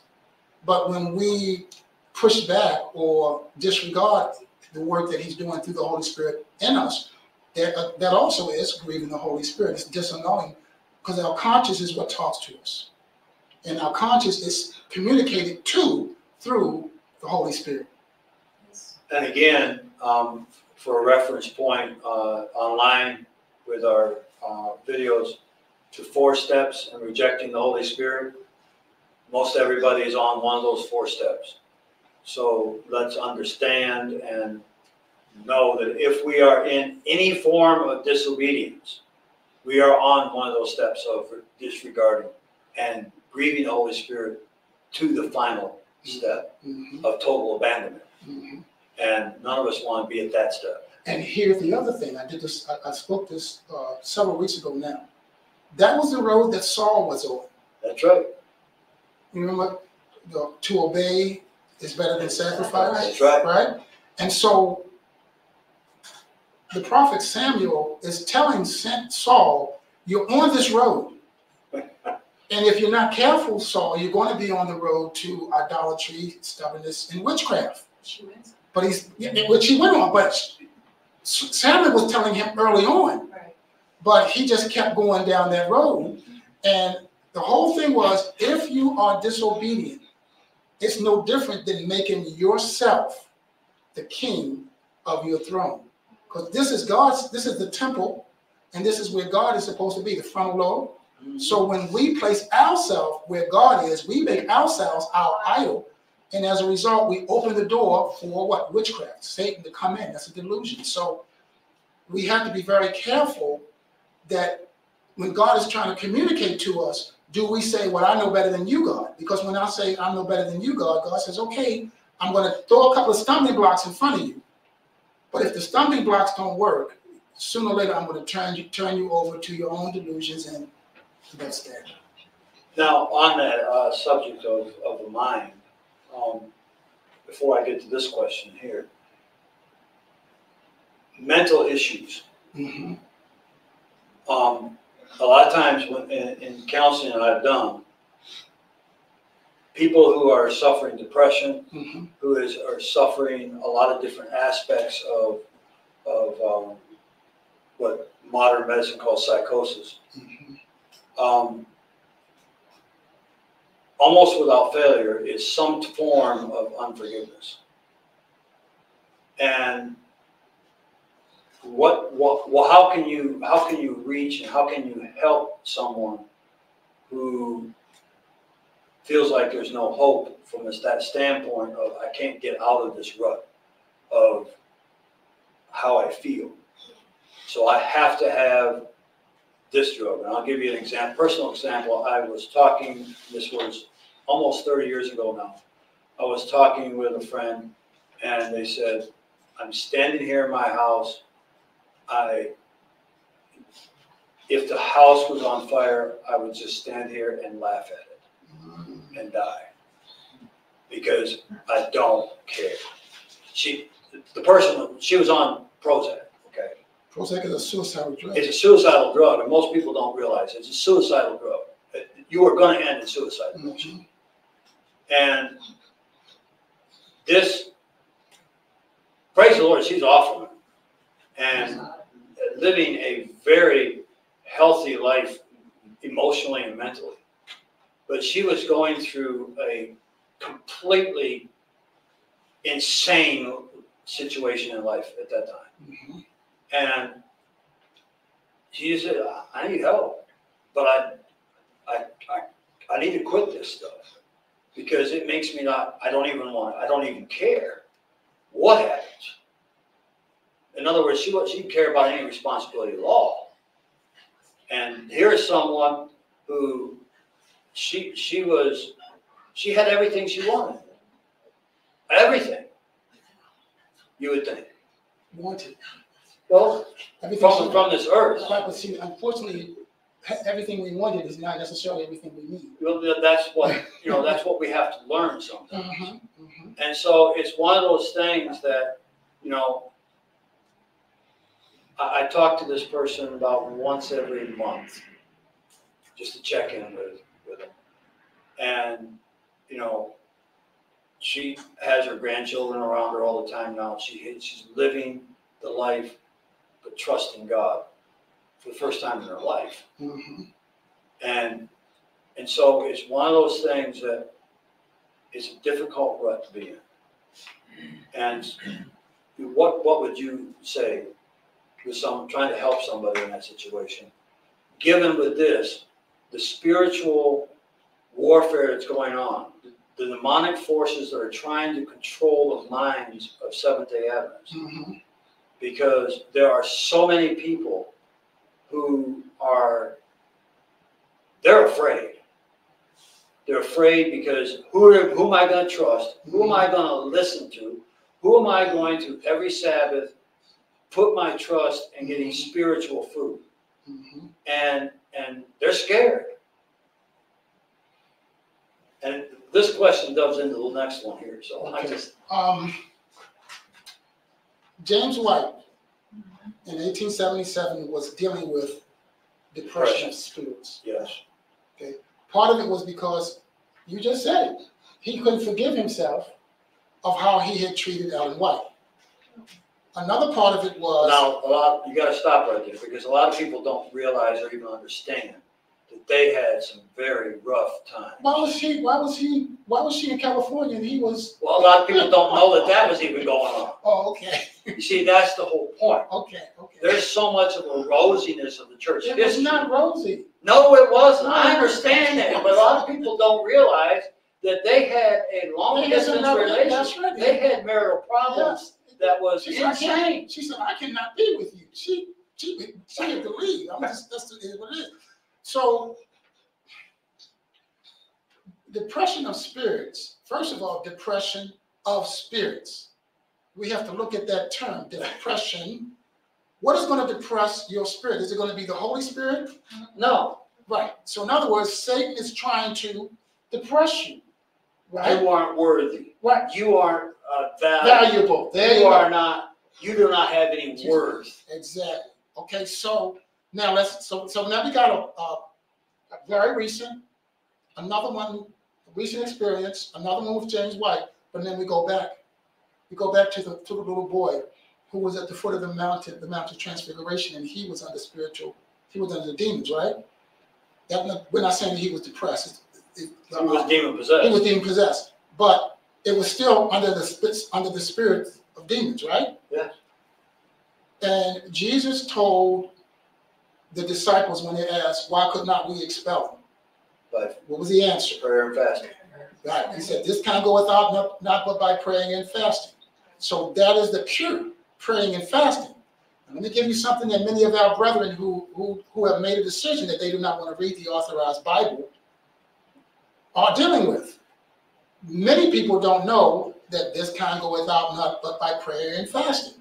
but when we push back or disregard the work that he's doing through the Holy Spirit in us, that, uh, that also is grieving the Holy Spirit. It's disannulling because our conscience is what talks to us. And our conscience is communicated to through the Holy Spirit. And again, um, for a reference point, uh, online with our, uh, videos to four steps and rejecting the Holy Spirit, most everybody is on one of those four steps. So let's understand and know that if we are in any form of disobedience, we are on one of those steps of disregarding and grieving the Holy Spirit to the final step Mhm, of total abandonment. mhm. And none of us want to be at that step. And here's the other thing. I did this, I, I spoke this uh, several weeks ago now. That was the road that Saul was on. That's right. You remember, the, to obey is better than sacrifice, That's right. right? And so the prophet Samuel is telling Saul, you're on this road. And if you're not careful, Saul, you're going to be on the road to idolatry, stubbornness, and witchcraft. But he's, which he went on, but Samuel was telling him early on. Right. But he just kept going down that road. Mm-hmm. And the whole thing was, if you are disobedient, it's no different than making yourself the king of your throne. Because this is God's, this is the temple, and this is where God is supposed to be, the front lobe. Mm-hmm. So when we place ourselves where God is, we make ourselves our idol. And as a result, we open the door for what? Witchcraft, Satan to come in. That's a delusion. So we have to be very careful that when God is trying to communicate to us, do we say, Well, I know better than you, God? Because when I say I know better than you, God, God says, Okay, I'm going to throw a couple of stumbling blocks in front of you. But if the stumbling blocks don't work, sooner or later I'm going to turn you turn you over to your own delusions and that's that. Now, on that uh, subject of, of the mind, um, before I get to this question here, mental issues. Mhm. Um, a lot of times when, in, in counseling that I've done, people who are suffering depression, Mhm. who is, are suffering a lot of different aspects of, of um, what modern medicine calls psychosis, Mhm. um, almost without failure is some form of unforgiveness. And what, what, well, how can you, how can you reach and how can you help someone who feels like there's no hope from this, that standpoint of, I can't get out of this rut of how I feel. So I have to have this drug. And I'll give you an example, personal example. I was talking, this was almost 30 years ago now. I was talking with a friend and they said, I'm standing here in my house. I, if the house was on fire, I would just stand here and laugh at it and die. Because I don't care. She, the person, she was on Prozac, okay? Prozac is a suicidal drug. It's a suicidal drug, and most people don't realize it's a suicidal drug. You are going to end in suicide. Mhm. And this, praise the Lord, she's off from it. And living a very healthy life emotionally and mentally. But she was going through a completely insane situation in life at that time. Mhm. And she said, I need help, but I, I, I, I need to quit this stuff because it makes me not, I don't even want, I don't even care what happens. In other words, she, she didn't care about any responsibility at all. And here is someone who, she, she was, she had everything she wanted. Everything. You would think. Wanted. Well, Everything from, she- from this earth. Right, but see, unfortunately, everything we wanted is not necessarily everything we need. Well, that's what, you know, that's what we have to learn sometimes. Mhm, mhm. And so it's one of those things that, you know, I, I talk to this person about once every month, just to check in with, with them. And, you know, she has her grandchildren around her all the time now. She, she's living the life, but trusting God for the first time in her life. Mhm. And, and so it's one of those things that it's a difficult rut to be in. And what, what would you say with someone trying to help somebody in that situation? Given with this, the spiritual warfare that's going on, the demonic forces that are trying to control the minds of Seventh day Adventists. Mhm. because there are so many people who are they're afraid. They're afraid because who, are, who am i going to trust? Who am i going to listen to? Who am i going to every sabbath put my trust in getting spiritual food Mhm. and and they're scared and this question doves into the next one here so i just Um, James White in eighteen seventy-seven was dealing with depression of spirits. Yes. Okay. Part of it was because, you just said it, he couldn't forgive himself of how he had treated Ellen White. Another part of it was, Now, a lot, you gotta stop right there, because a lot of people don't realize or even understand that they had some very rough times. why was he, why was he, why was she in California and he was, Well, a lot of people don't know that that was even going on. oh, okay, You see, that's the whole point. okay, okay. There's so much of a rosiness of the church It was history. not rosy. No, it wasn't. I understand that, but a lot of people don't realize that they had a long They had distance another- relationship. That's right. They had marital problems. That was She said, insane. she said, I cannot be with you. She, she, she had to leave. I'm just, that's what it is. So depression of spirits, first of all, depression of spirits. We have to look at that term, depression. What is going to depress your spirit? Is it going to be the Holy Spirit? No, Right. So in other words, Satan is trying to depress you. Right? you aren't worthy. Right. You aren't uh, valuable. Valuable. There You you are not, you do not have any worth. Exactly. Okay, so now let's, so, so now we got a, a, a very recent, another one, recent experience, another one with James White, but then we go back. We go back to the, to the little boy who was at the foot of the mountain, the Mount of Transfiguration, and he was under spiritual, he was under the demons, right? That, we're not saying that he was depressed. It- it- He was demon possessed. he was demon possessed, but it was still under the spits, under the spirit of demons, right? Yes. And Jesus told the disciples when they asked, "Why could not we expel them?" But What was the answer? prayer and fasting. Right. He said, "This kind go without not, not but by praying and fasting." So that is the cure: praying and fasting. And let me give you something that many of our brethren who who who have made a decision that they do not want to read the authorized Bible are dealing with. Many people don't know that this kind go without not but by prayer and fasting.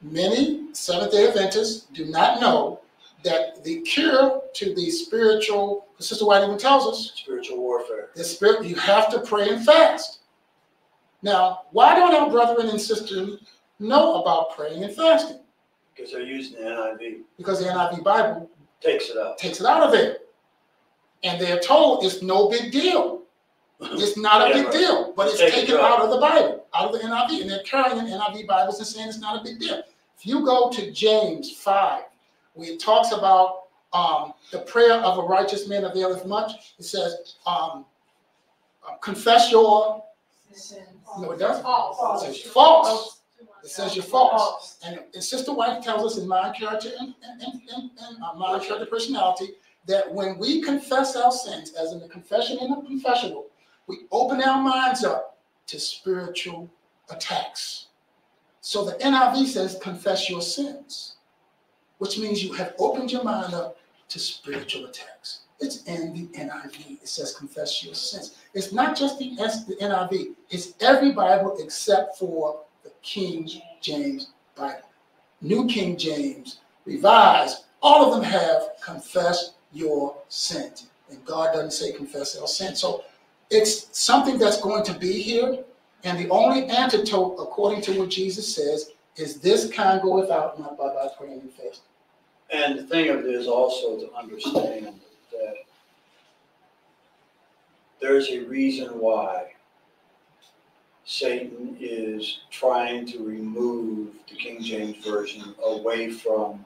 Many Seventh day Adventists do not know that the cure to the spiritual, Sister White even tells us, Spiritual warfare. the spirit, you have to pray and fast. Now, why don't our brethren and sisters know about praying and fasting? Because they're using the NIV. Because the NIV Bible Takes it out. takes it out of there. And they're told it's no big deal. It's not a Yeah, big right. deal, but it's Take taken out. out of the Bible, out of the NIV, and they're carrying NIV Bibles and saying it's not a big deal. If you go to James 5, where it talks about um, the prayer of a righteous man availeth much, it says, um, uh, confess your, no, it doesn't. It says false. It says you're false. And, and Sister White tells us in Mind Character and, and, and, and, and uh, Mind Character Personality that when we confess our sins, as in the confession and the confessional, we open our minds up to spiritual attacks. So the NIV says, confess your sins, which means you have opened your mind up to spiritual attacks. It's in the NIV. It says, confess your sins. It's not just the, the NIV, it's every Bible except for the King James Bible. New King James, Revised, all of them have confess your sins. And God doesn't say confess our sins. So it's something that's going to be here. And the only antidote, according to what Jesus says, is this kind goeth out not by, by praying and fasting. And the thing of it is also to understand that there's a reason why Satan is trying to remove the King James Version away from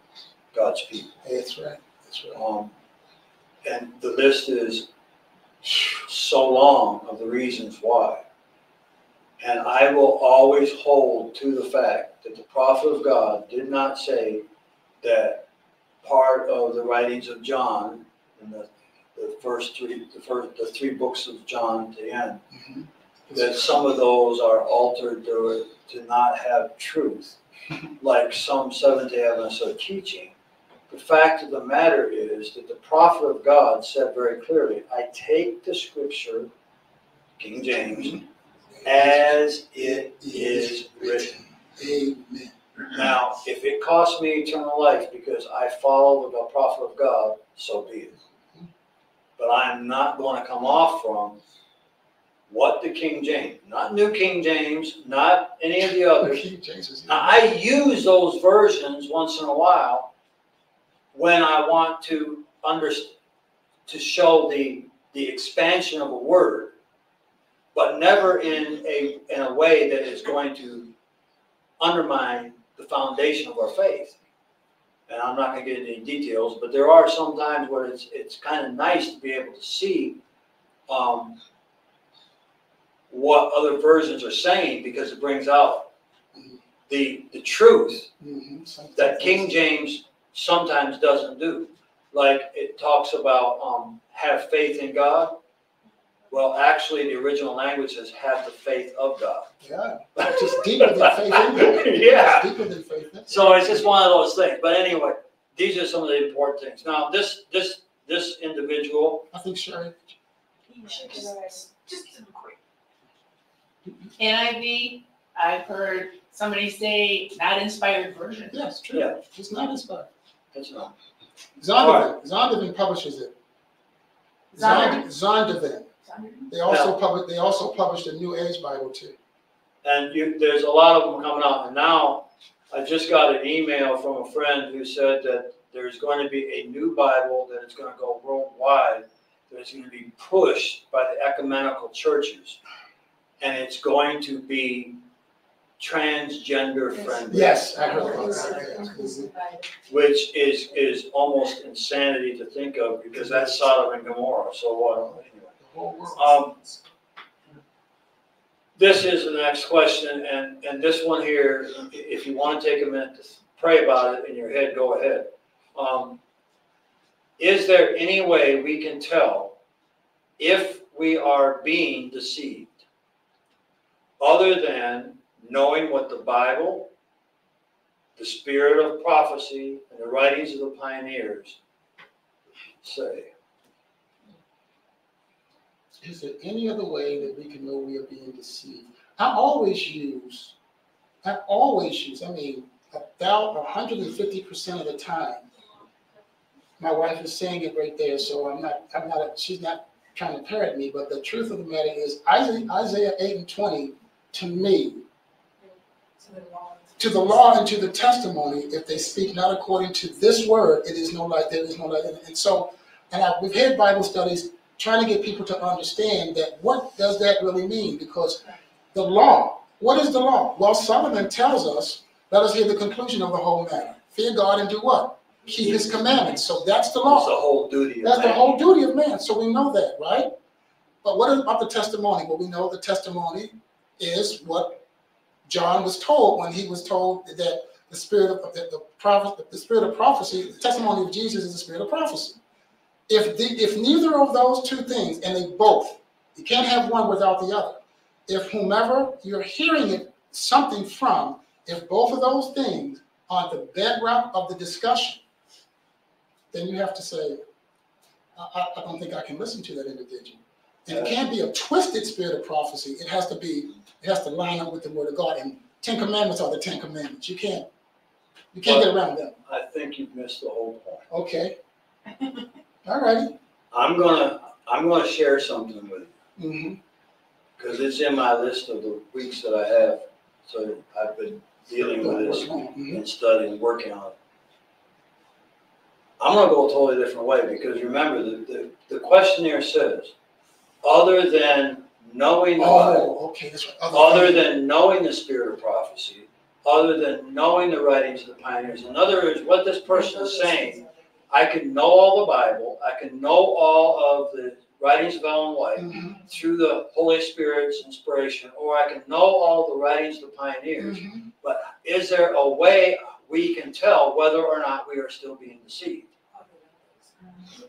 God's people. That's right. That's right. Um, and the list is so long of the reasons why. And I will always hold to the fact that the prophet of God did not say that part of the writings of John and the, the first three, the first, the three books of John to end, Mhm. that some of those are altered to, to not have truth, like some Seventh day Adventists are teaching. The fact of the matter is that the prophet of God said very clearly, I take the scripture, King James, as it is written. Amen. Now, if it costs me eternal life because I follow the prophet of God, so be it. But I'm not going to come off from what the King James, not New King James, not any of the others. King James is- Now, I use those versions once in a while when I want to under, to show the, the expansion of a word, but never in a, in a way that is going to undermine the foundation of our faith. And I'm not gonna get into any details, but there are some times where it's, it's kind of nice to be able to see, um, what other versions are saying, because it brings out the, the truth Mhm, that King James sometimes doesn't do. Like it talks about, um, have faith in God. Well, actually, the original language says have the faith of God. Yeah, it's just deeper than faith in God. Yeah. It's Deeper than faith in. So it's just one of those things. But anyway, these are some of the important things. Now, this, this, this individual, I think Sherry, Just, just a quick. NIV, I've heard somebody say not inspired version. yes, true. Yeah. It's not inspired. That's not, Zondervan, Zondervan publishes it. Zondervan? Zondervan. They also publish, they also published a New Age Bible too. and you, there's a lot of them coming out. And now, I just got an email from a friend who said that there's going to be a new Bible that is going to go worldwide, that is going to be pushed by the ecumenical churches. And it's going to be transgender friendly. Yes, I heard about that. Which is, is almost insanity to think of because that's Sodom and Gomorrah. So what, anyway. The whole world. Um, This is the next question, and, and this one here, if you want to take a minute to pray about it in your head, go ahead. Um, Is there any way we can tell if we are being deceived? Other than knowing what the Bible, the spirit of prophecy, and the writings of the pioneers say? Is there any other way that we can know we are being deceived? I always use, I always use, I mean, about hundred and fifty percent of the time. My wife is saying it right there, so I'm not, I'm not, she's not trying to parrot me, but the truth of the matter is Isaiah, Isaiah eight and twenty, to me, to the law and to the testimony, if they speak not according to this word, it is no light, there is no light. And so, and I, we've had Bible studies trying to get people to understand that what does that really mean? Because the law, what is the law? Well, Solomon tells us, let us hear the conclusion of the whole matter. Fear God and do what? Keep his commandments. So that's the It's the law. whole duty of That's the whole duty of man. So we know that, right? But what about the testimony? Well, we know the testimony is what John was told when he was told that the spirit of the, the prophet, the spirit of prophecy, the testimony of Jesus is the spirit of prophecy. If the, if neither of those two things, and they both, you can't have one without the other. If whomever you're hearing it something from, if both of those things are the bedrock of the discussion, then you have to say, I, I, I don't think I can listen to that individual. And it can't be a twisted spirit of prophecy. It has to be, it has to line up with the word of God. And Ten Commandments are the Ten Commandments. You can't, you can't get around them. I think you've missed the whole point. Okay. All righty. I'm gonna, I'm gonna share something with you, Mm-hmm. because it's in my list of the weeks that I have. So I've been dealing with this Mhm. and studying, working on it. I'm gonna go a totally different way, because remember, the, the, the questionnaire says, other than knowing the Bible, Oh, okay, that's right. other than knowing the spirit of prophecy, other than knowing the writings of the pioneers. In other words, what this person is saying, I can know all the Bible, I can know all of the writings of Ellen White Mhm, through the Holy Spirit's inspiration, or I can know all the writings of the pioneers. mhm. Is there a way we can tell whether or not we are still being deceived?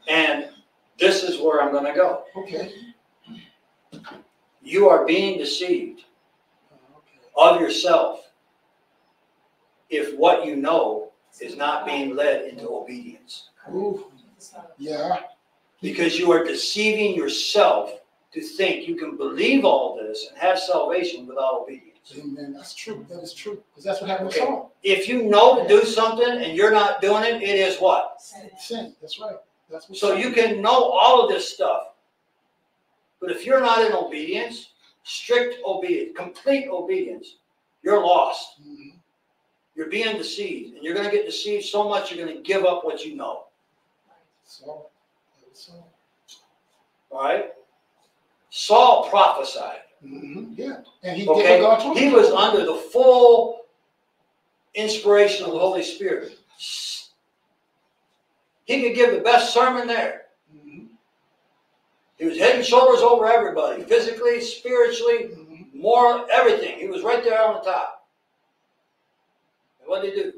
And this is where I'm gonna go. Okay. You are being deceived oh, of yourself if what you know is not being led into obedience. Ooh, yeah. Because you are deceiving yourself to think you can believe all this and have salvation without obedience. Amen. That's true. That is true. Because that's what happened Okay. Saul. If you know to do something and you're not doing it, it is what? Sin. That's right. That's what. So you can know all of this stuff. But if you're not in obedience, strict obedience, complete obedience, you're lost. Mhm. You're being deceived, and you're gonna get deceived so much you're gonna give up what you know. So, so, All right? Saul prophesied. mhm, yeah, and he did Okay, God told him. he was under the full inspiration of the Holy Spirit. He could give the best sermon there. He was head and shoulders over everybody, physically, spiritually, moral, everything. He was right there on the top. And what did he do?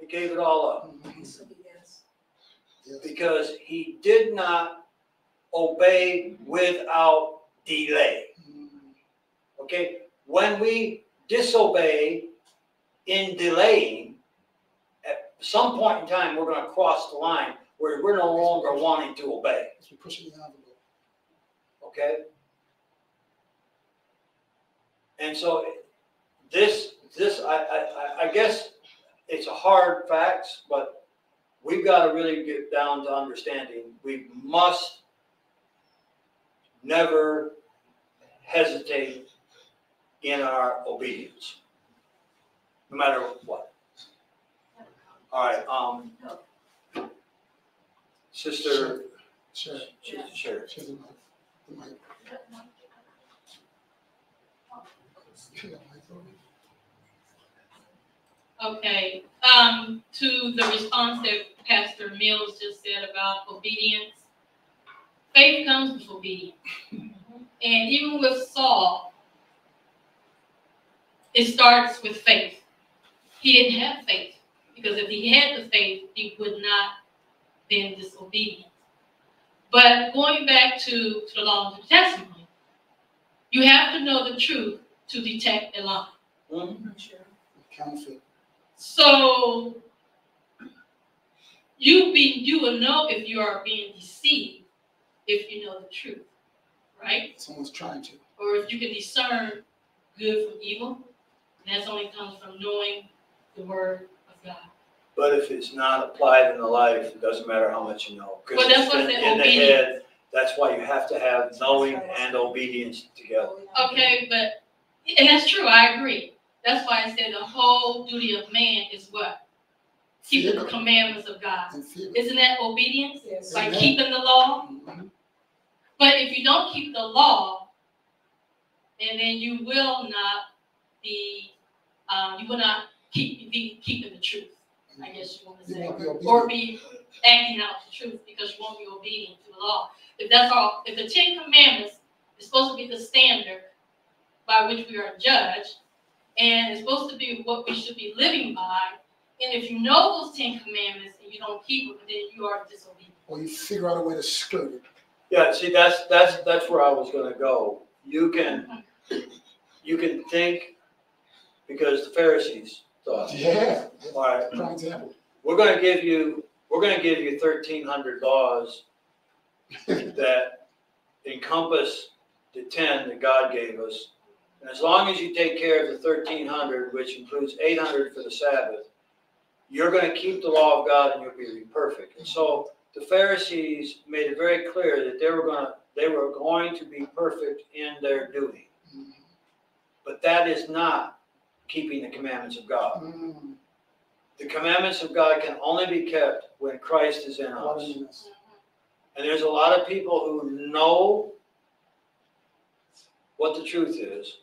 He gave it all up Mhm. Disobedience. Yes. because he did not obey without delay. Mhm. Okay? When we disobey in delaying, at some point in time, we're going to cross the line where we're no longer wanting to obey. As we push the envelope. Okay? And so this, this, I, I, I- I guess it's a hard facts, but we've got to really get down to understanding. We must never hesitate in our obedience, no matter what. All right, um, Sister, Sure, Sister Sherry. Okay, um, to the response that Pastor Mills just said about obedience. Faith comes with obedience. And even with Saul, it starts with faith. He didn't have faith, because if he had the faith, he would not been disobedient. But going back to, to the law of the testimony, you have to know the truth to detect a lie. Mm-hmm. Sure. Counterfeit. So you be you will know if you are being deceived if you know the truth, right? Someone's trying to. Or if you can discern good from evil. And that only comes from knowing the word of God. But if it's not applied in the life, it doesn't matter how much you know. 'cause Well, that's it's what I in- said, In the obedience. head, that's why you have to have knowing and obedience together. Okay, but and that's true, I agree. That's why I said the whole duty of man is what? Keeping the commandments of God. and fear. Isn't that obedience? Yes. By Amen. keeping the law? Mhm. But if you don't keep the law, and then you will not be, um, you will not keep be keeping the truth. I guess you want to You say, won't be or obedient. be acting out the truth because you won't be obedient to the law. If that's all, if the Ten Commandments is supposed to be the standard by which we are judged, and it's supposed to be what we should be living by, and if you know those Ten Commandments and you don't keep them, then you are disobedient. Or you figure out a way to skirt it. Yeah, see, that's, that's, that's where I was gonna go. You can, mm-hmm. you can think, because the Pharisees thought, Yeah. all right, Prime example. we're gonna give you, we're gonna give you thirteen hundred laws that encompass the ten that God gave us. And as long as you take care of the thirteen hundred, which includes eight hundred for the Sabbath, you're gonna keep the law of God and you'll be perfect. And so the Pharisees made it very clear that they were gonna, they were going to be perfect in their doing. Mhm. But that is not keeping the commandments of God. Mhm. The commandments of God can only be kept when Christ is in us. And there's a lot of people who know what the truth is.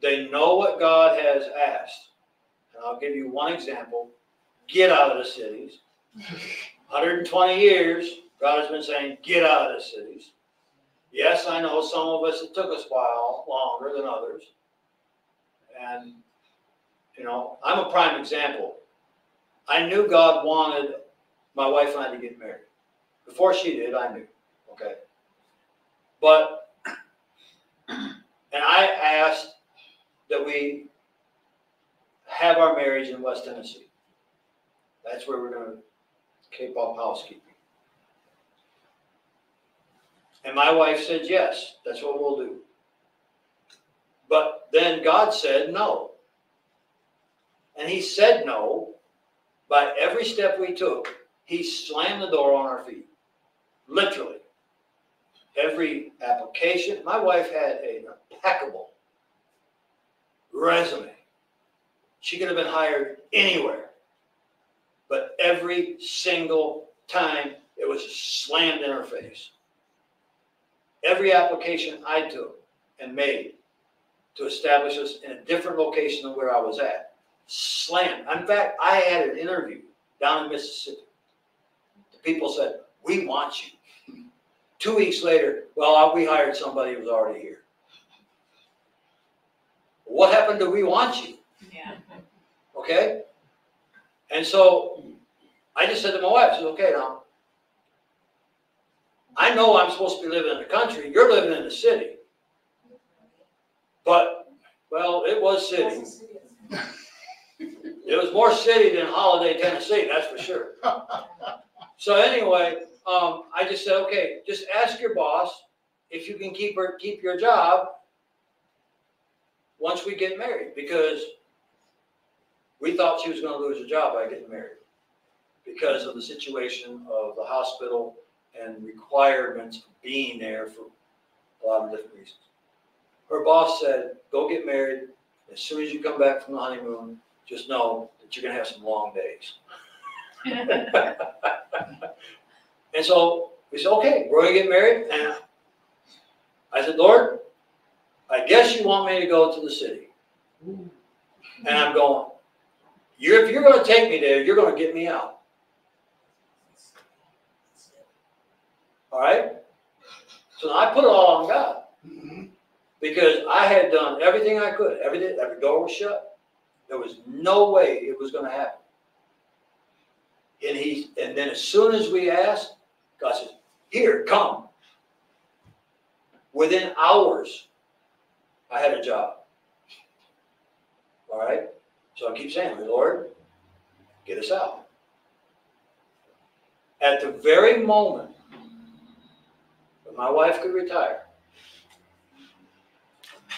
They know what God has asked. And I'll give you one example. Get out of the cities. 120 years, God has been saying, get out of the cities. Yes, I know some of us, it took us a while longer than others. And, you know, I'm a prime example. I knew God wanted my wife and I to get married. Before she did, I knew, okay? But, and I asked that we have our marriage in West Tennessee. That's where we're gonna keep up housekeeping. And my wife said, yes, that's what we'll do. But then God said no. And he said no by every step we took. He slammed the door on our feet, literally. every application. My wife had an impeccable resume. She could have been hired anywhere. But every single time, it was slammed in her face. Every application I took and made to establish us in a different location than where I was at, slammed. In fact, I had an interview down in Mississippi. The people said, we want you. Two weeks later, well, we hired somebody who was already here. What happened to we want you? Yeah. Okay? And so I just said to my wife, I said, okay, now, I know I'm supposed to be living in the country, you're living in the city. But, well, it was city. It was more city than Holiday, Tennessee, that's for sure. So anyway, um, I just said, okay, just ask your boss if you can keep her, keep your job once we get married, because we thought she was gonna lose her job by getting married because of the situation of the hospital and requirements of being there for a lot of different reasons. Her boss said, go get married. As soon as you come back from the honeymoon, just know that you're gonna have some long days. And so we said, okay, we're gonna get married. And I said, Lord, I guess you want me to go to the city. And I'm going, you're, if you're gonna take me there, you're gonna get me out. All right? So I put it all on God Mhm. because I had done everything I could. Everything, every door was shut. There was no way it was gonna happen. And he, and then as soon as we asked, God says, here, come. Within hours, I had a job. All right? So I keep saying, Lord, get us out. At the very moment that my wife could retire,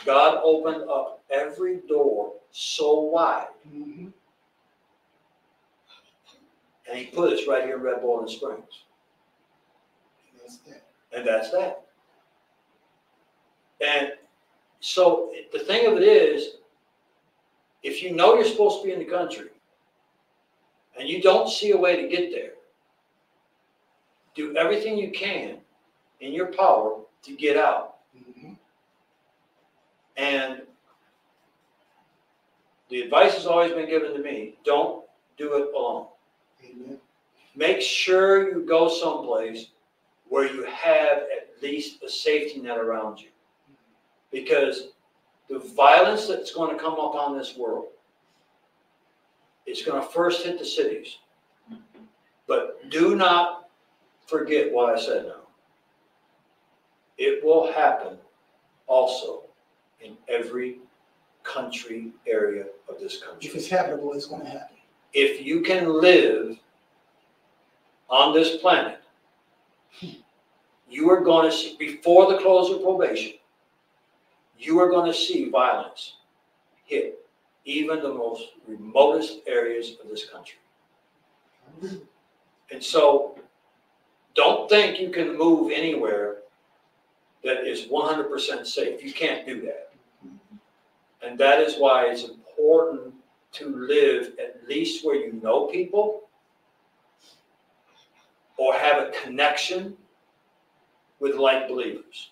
God opened up every door so wide, Mhm. and He put us right here in Red Boiling Springs. That's that. And that's that. And so the thing of it is, if you know you're supposed to be in the country and you don't see a way to get there, do everything you can in your power to get out. Mhm. And the advice has always been given to me don't do it alone. Amen. make sure you go someplace where you have at least a safety net around you. Because the violence that's going to come upon this world is going to first hit the cities. But do not forget what I said now. It will happen also in every country area of this country. If it's habitable, it's gonna happen. if you can live on this planet, you are going to see, before the close of probation, you are going to see violence hit even the most remotest areas of this country. And so, don't think you can move anywhere that is 100% safe. You can't do that. And that is why it's important to live at least where you know people or have a connection with like believers.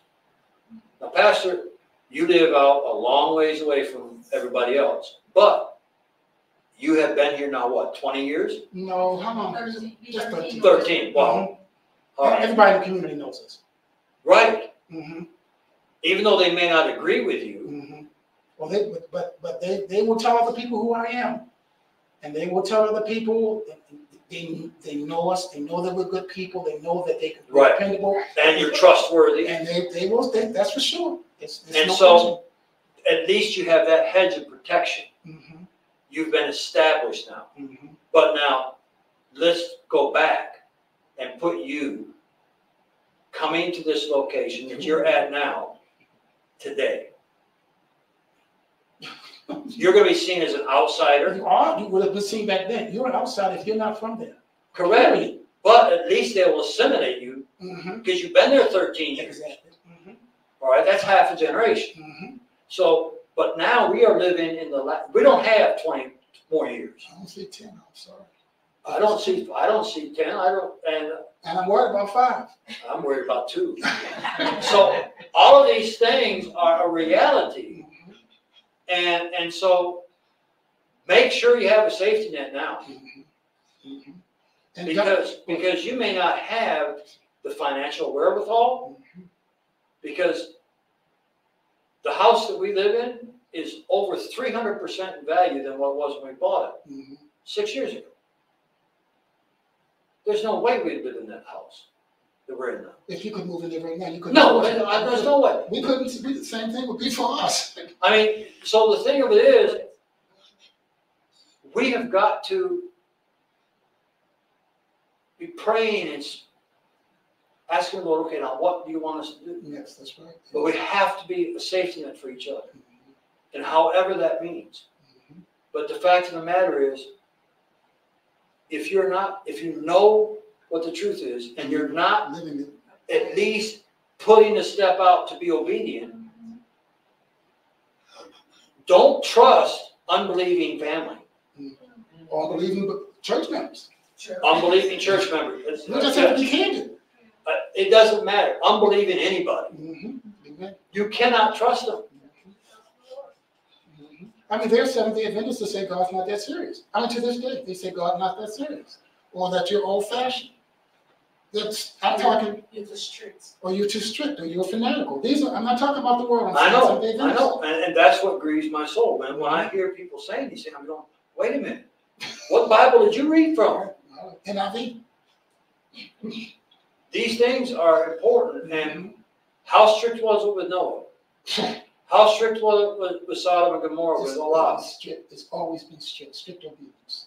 Now, Pastor, you live out a long ways away from everybody else, but you have been here now, what, 20 years? No, how long? Thirteen. Just thirteen. 13, wow. All right, Everybody in the community knows us. right. Mhm. Even though they may not agree with you. Well, they, but- but, but they, they will tell other people who I am. And they will tell other people, they, they know us, they know that we're good people, they know that they can be Right. dependable. and you're trustworthy, And they, they will, that- that's for sure. It's- it's And no so- at least you have that hedge of protection. question. You've been established now. Mhm, mhm. But now, let's go back and put you coming to this location that you're at now, today. You're gonna be seen as an outsider, You are, you would have been seen back then. You're an outsider if you're not from there. correct? Period. But at least they will assimilate you because you've been there thirteen years. Exactly. Mhm. All right, that's half a generation. Mhm. So, but now we are living in the, la- we don't have twenty more years. I don't see ten, I'm sorry. I don't see, I don't see ten, I don't, and And I'm worried about five. I'm worried about two. So all of these things are a reality. And, and so make sure you have a safety net now. Mhm. Mhm. And God- Because, because you may not have the financial wherewithal, Mhm. because the house that we live in is over three hundred percent in value than what it was when we bought it, Mhm. six years ago. There's no way we'd live in that house that we're in now. If you could move in there right now, you could. No, I- I- there's no way. We couldn't, we- the same thing would be for us. I mean, so the thing of it is, we have got to be praying and asking the Lord, okay, now what do you want us to do? Yes, that's right. But we have to be a safety net for each other, Mhm. and however that means. Mhm. But the fact of the matter is, if you're not, if you know what the truth is, and you're not Living it. at least putting a step out to be obedient, don't trust unbelieving family, Or believing church members. unbelieving church members. It's- We just have to be candid. Uh, It doesn't matter, unbelieving anybody. Mhm. Amen. You cannot trust them. Mhm. I mean, there's Seventh Day Adventists that say God's not that serious. I mean, to this day, they say God's not that serious, or that you're old fashioned. That's I'm talking, You're the streets. or you're too strict, or you're fanatical. These are I'm not talking about the world. I'm I know, I know, and, and that's what grieves my soul, man. When I hear people saying these things, I'm going, wait a minute. What Bible did you read from? NIV. These things are important, and Mhm. how strict was it with Noah? How strict was it with, with Sodom and Gomorrah with It's Lot? always strict. It's always been strict, strict obedience.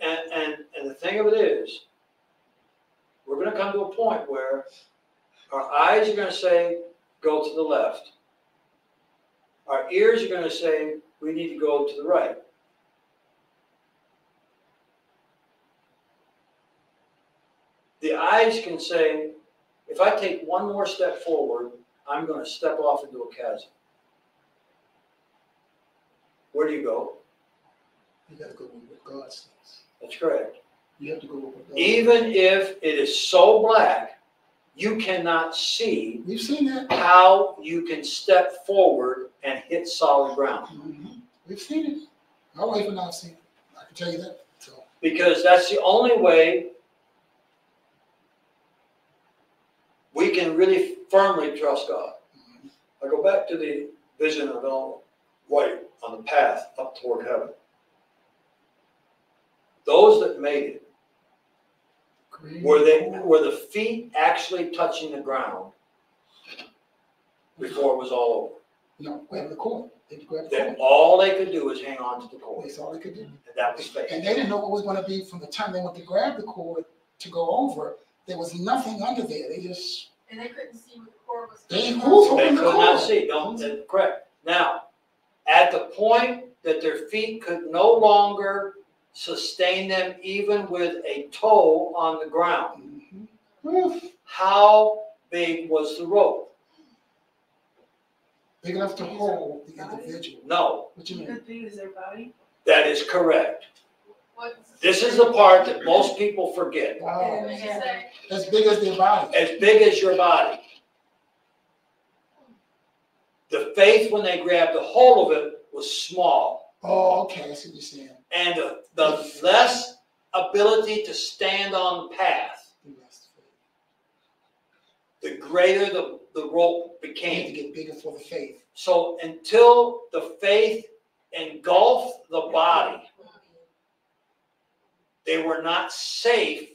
And, and, and the thing of it is, we're gonna come to a point where our eyes are gonna say, go to the left. Our ears are gonna say, we need to go to the right. The eyes can say, if I take one more step forward, I'm gonna step off into a chasm. Where do you go? You gotta go with what God says. That's correct. You have to go with what God Even if it is so black, you cannot see We've seen that. how you can step forward and hit solid ground. Mhm. We've seen it. My wife and I have seen it. I can tell you that. So, Because that's the only way we can really firmly trust God. mhm. I go back to the vision of Ellen White on the path up toward heaven. Those that made it, were they, were the feet actually touching the ground before it was all over? No, grab the cord. They grabbed the Then cord. all they could do was hang on to the cord, That's all they could do. and that was faith. And they didn't know what was gonna be from the time they went to grab the cord to go over. There was nothing under there. They just, And they couldn't see what the cord was. They who They opened could the not cord? see, no, that's uh, correct. Now, at the point that their feet could no longer sustain them even with a toe on the ground, mhm. How big was the rope? big enough to hold the individual. No, What you mean? Good thing is their body. that is correct. What- This is the part that most people forget. Wow, And they say, as big as their body. As big as your body. The faith, when they grabbed a hold of it, was small. Oh, okay, I see what you're saying. And the, less ability to stand on the path, The greater the, the rope have to became. get bigger for the faith. So until the faith engulfed the body, they were not safe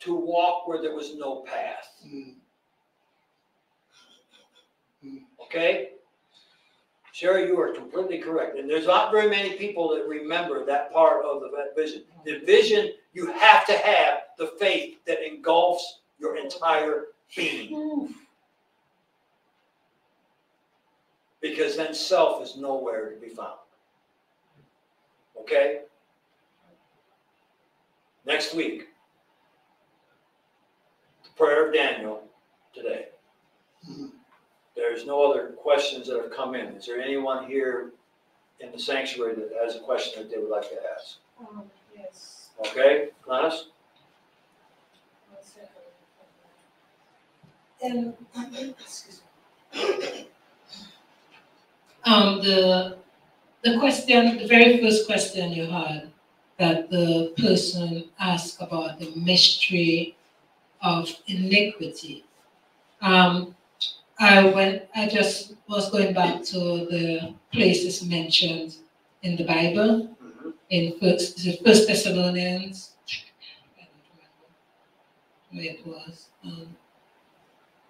to walk where there was no path. Mm. Okay? Sherry, you are completely correct. And there's not very many people that remember that part of the vision. The vision, you have to have the faith that engulfs your entire being. Because then self is nowhere to be found. Okay? Next week, the prayer of Daniel today. There's no other questions that have come in. Is there anyone here in the sanctuary that has a question that they would like to ask? Um, yes, Okay, Glennis? one second. Um, excuse me. Um, the, the question, the very first question you had, that the person asked about the mystery of iniquity. Um, I went, I just was going back to the places mentioned in the Bible, Mhm. in First, is it First Thessalonians? I don't remember where it was. Um,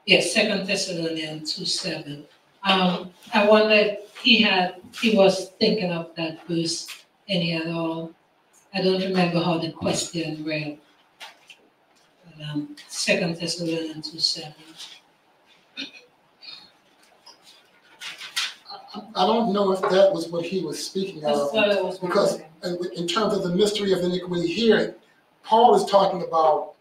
Yes, Second Thessalonians two seven. Um, I wonder if he had, he was thinking of that verse any at all. I don't remember how the question read. But, Um, Second Thessalonians two seven. I don't know if that was what he was speaking That's of. what I was Because wondering. in in terms of the mystery of the iniquity here, Paul is talking about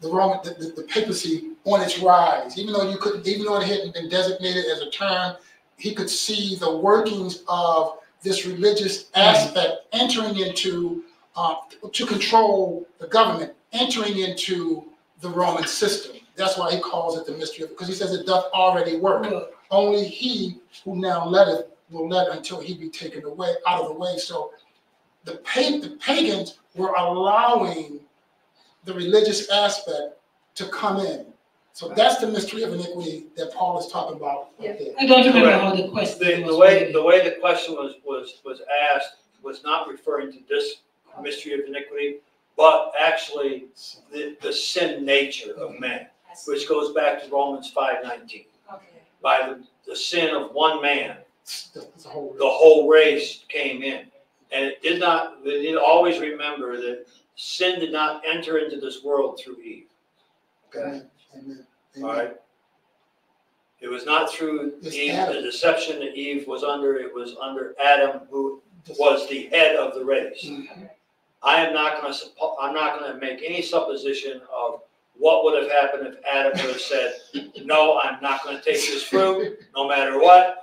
the Roman, the, the- the papacy on its rise. Even though you couldn't, even though it hadn't been designated as a term, he could see the workings of this religious aspect entering into, uh, to control the government, entering into the Roman system. That's why he calls it the mystery of, because he says it doth already work. Only he who now letteth will let until he be taken away out of the way. So the pa- the pagans were allowing the religious aspect to come in. So that's the mystery of iniquity that Paul is talking about right there. I don't remember Correct. how the The, question was the way, worded. the way the question was, was, was asked was not referring to this mystery of iniquity, but actually the, the sin nature of man, which goes back to Romans five nineteen. By the, the sin of one man, a whole. the whole race came in. And it did not, we need to always remember that sin did not enter into this world through Eve. Okay, Amen. Amen. all right? It was not through Eve, the deception that Eve was under, it was under Adam, who was the head of the race. Mhm. I am not gonna, suppo- I'm not gonna make any supposition of what would have happened if Adam would have said, no, I'm not gonna take this fruit, no matter what.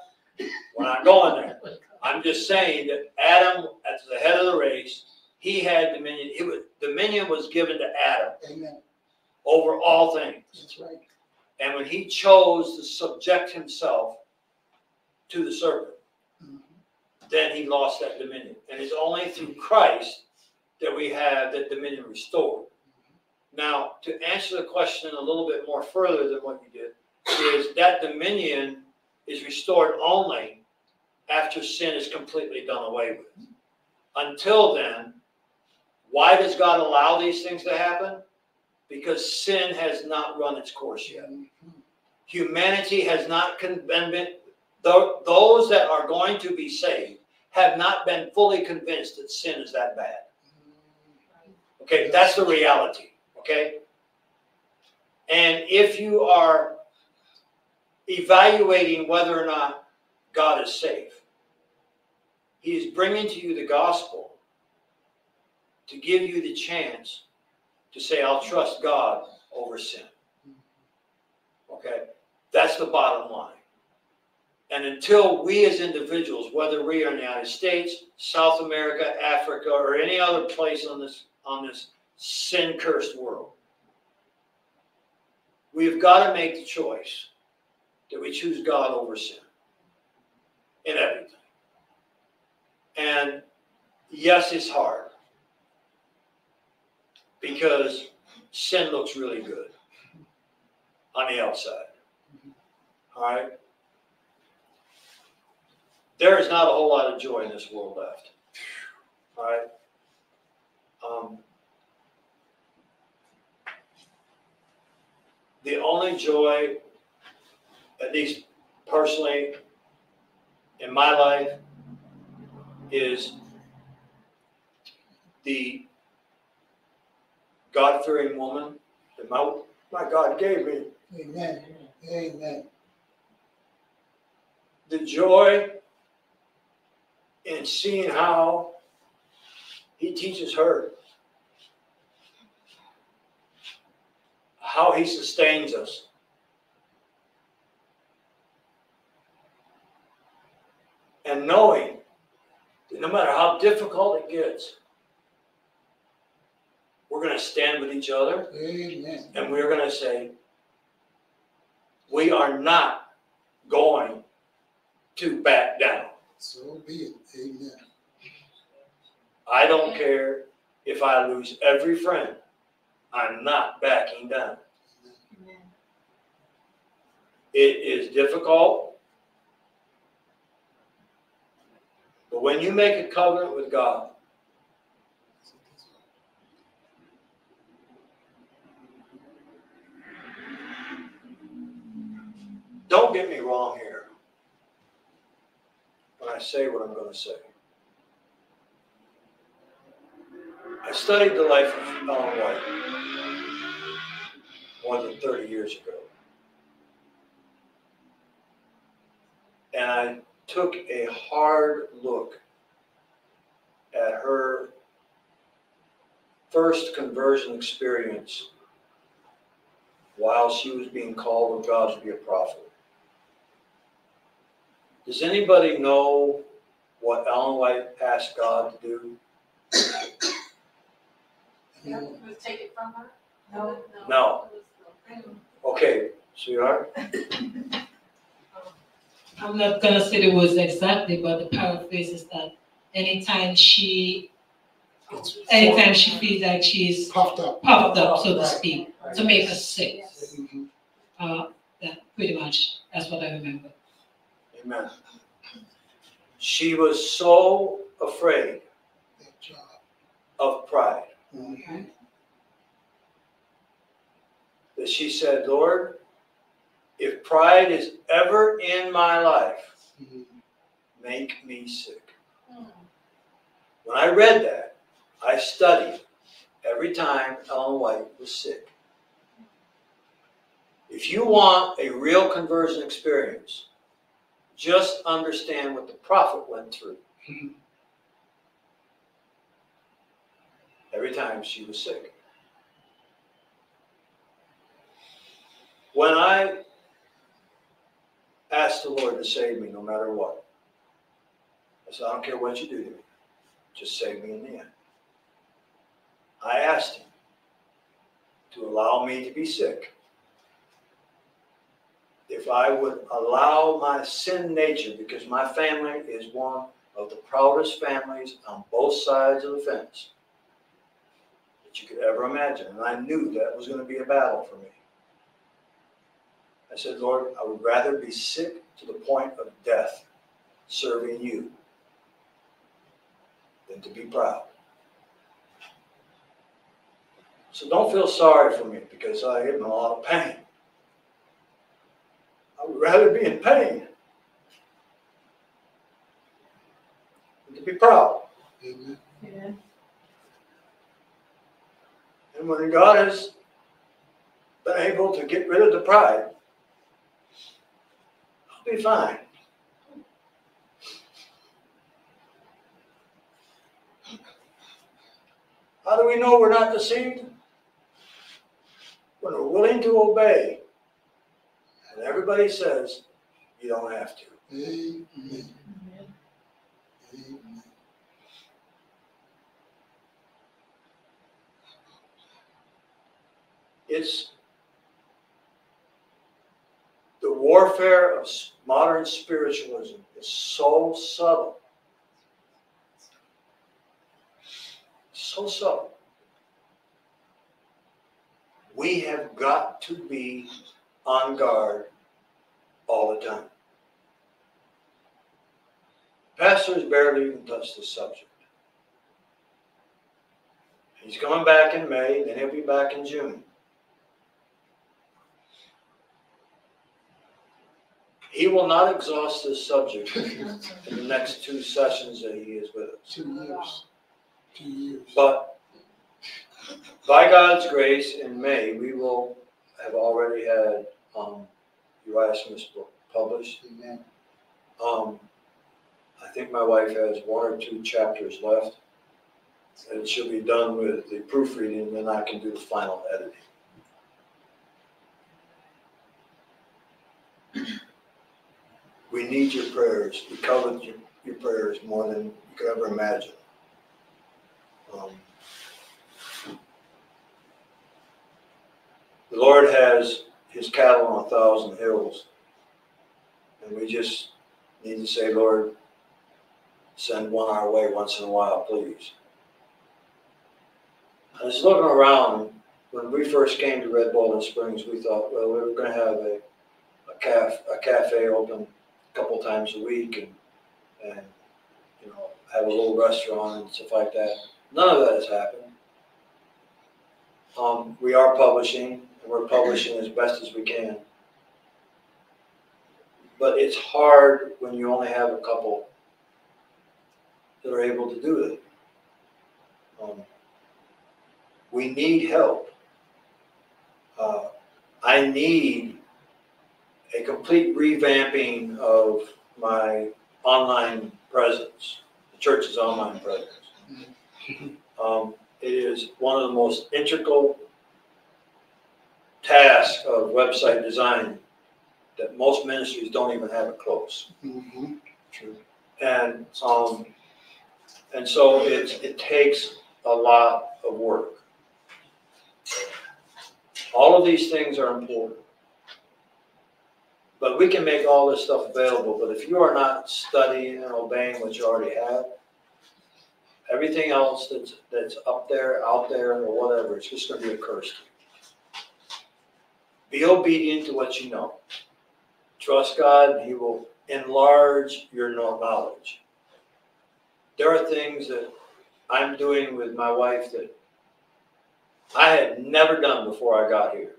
We're not going there. I'm just saying that Adam, as the head of the race, he had dominion, it was, dominion was given to Adam Amen. over all things. That's right. And when he chose to subject himself to the serpent, Mhm. then he lost that dominion. And it's only through Christ that we have that dominion restored. Now, to answer the question a little bit more further than what you did, is that dominion is restored only after sin is completely done away with. Until then, why does God allow these things to happen? Because sin has not run its course yet humanity has not con- been, been- tho- those that are going to be saved have not been fully convinced that sin is that bad. Okay, that's the reality, okay? And if you are evaluating whether or not God is safe, He is bringing to you the gospel to give you the chance to say, I'll trust God over sin. Okay, that's the bottom line. And until we as individuals, whether we are in the United States, South America, Africa, or any other place on this, on this sin cursed world, we've got to make the choice that we choose God over sin in everything. And yes, it's hard because sin looks really good on the outside. All right? There is not a whole lot of joy in this world left. All right? Um, the only joy, at least personally, in my life, is the God fearing woman that my, my God gave me. Amen. Amen. the joy in seeing how he teaches her how he sustains us. And knowing that no matter how difficult it gets, we're going to stand with each other Amen. and we're going to say, we are not going to back down. So be it. Amen. I don't care if I lose every friend. I'm not backing down. It is difficult. But when you make a covenant with God, don't get me wrong here when I say what I'm going to say. I studied the life of Ellen White more than 30 years ago. And I took a hard look at her first conversion experience while she was being called of God to be a prophet. Does anybody know what Ellen White asked God to do? Was take it from her? No. No. Okay, sweetheart, I'm not gonna say the words exactly, but the paraphrase is that anytime she, anytime she feels like she's puffed up. puffed up, so to speak, to make her sick. Uh, that pretty much, that's what I remember. amen. She was so afraid of pride Mhm. that she said, Lord, if pride is ever in my life, make me sick. When I read that, I studied every time Ellen White was sick. If you want a real conversion experience, just understand what the prophet went through. Every time she was sick. When I asked the Lord to save me no matter what, I said, I don't care what you do to me, just save me in the end. I asked Him to allow me to be sick. If I would allow my sin nature, because my family is one of the proudest families on both sides of the fence that you could ever imagine. And I knew that was going to be a battle for me. I said, Lord, I would rather be sick to the point of death serving you than to be proud. So don't feel sorry for me because I am in a lot of pain. I would rather be in pain than to be proud. Amen. Yeah. And when God has been able to get rid of the pride, I'll be fine. How do we know we're not deceived? When we're willing to obey, and everybody says, you don't have to. Amen. Amen. It's the warfare of modern spiritualism is so subtle. So subtle. We have got to be on guard all the time. Pastors barely even touch the subject. He's coming back in May, then he'll be back in June. He will not exhaust this subject in the next two sessions that he is with us. Two years. Two years. But by God's grace, in May, we will have already had um, Erasmus book published. Amen. Um, I think my wife has one or two chapters left. And she'll be done with the proofreading, and then I can do the final editing. We need your prayers. We covet your, your prayers more than you could ever imagine. Um, The Lord has his cattle on a thousand hills. And we just need to say, Lord, send one our way once in a while, please. I was looking around, when we first came to Red Boiling Springs, we thought, well, we were gonna have a, a caf, a cafe open couple times a week and, and, you know, have a little restaurant and stuff like that. None of that has happened. Um, we are publishing, and we're publishing as best as we can. But it's hard when you only have a couple that are able to do it. Um, we need help. Uh, I need a complete revamping of my online presence, the church's online presence. Um, it is one of the most integral tasks of website design that most ministries don't even have it close. Mhm. True. And, um, and so it, it takes a lot of work. All of these things are important. But we can make all this stuff available, but if you are not studying and obeying what you already have, everything else that's, that's up there, out there, or whatever, it's just gonna be a curse. Be obedient to what you know. Trust God, He will enlarge your knowledge. There are things that I'm doing with my wife that I had never done before I got here.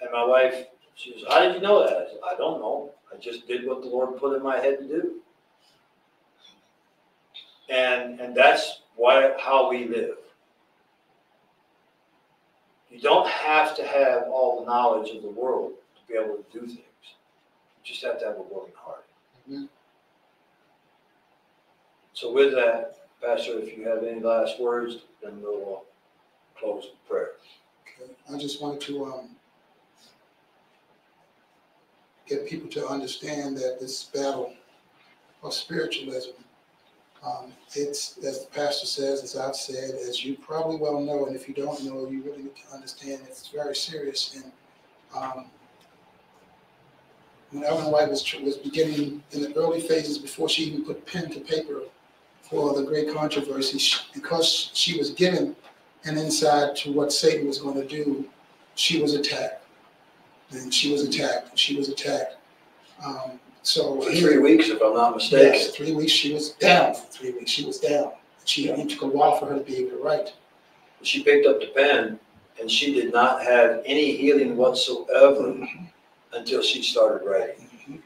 And my wife, she was, how did you know that? I said, I don't know. I just did what the Lord put in my head to do. And, and that's why, how we live. You don't have to have all the knowledge of the world to be able to do things. You just have to have a willing heart. Amen. So with that, Pastor, if you have any last words, then we'll close with prayer. Okay. I just wanted to, um, get people to understand that this battle of spiritualism, um, it's, as the pastor says, as I've said, as you probably well know, and if you don't know, you really need to understand, it's very serious. And, um, when Ellen White was, was beginning in the early phases, before she even put pen to paper for the great controversy, she- because she was given an insight to what Satan was going to do, she was attacked. And she was attacked, she was attacked. Um, so. For three weeks, if I'm not mistaken. Yes, three weeks, she was down for three weeks, she was down. She, it took a while for her to be able to write. She picked up the pen and she did not have any healing whatsoever until she started writing.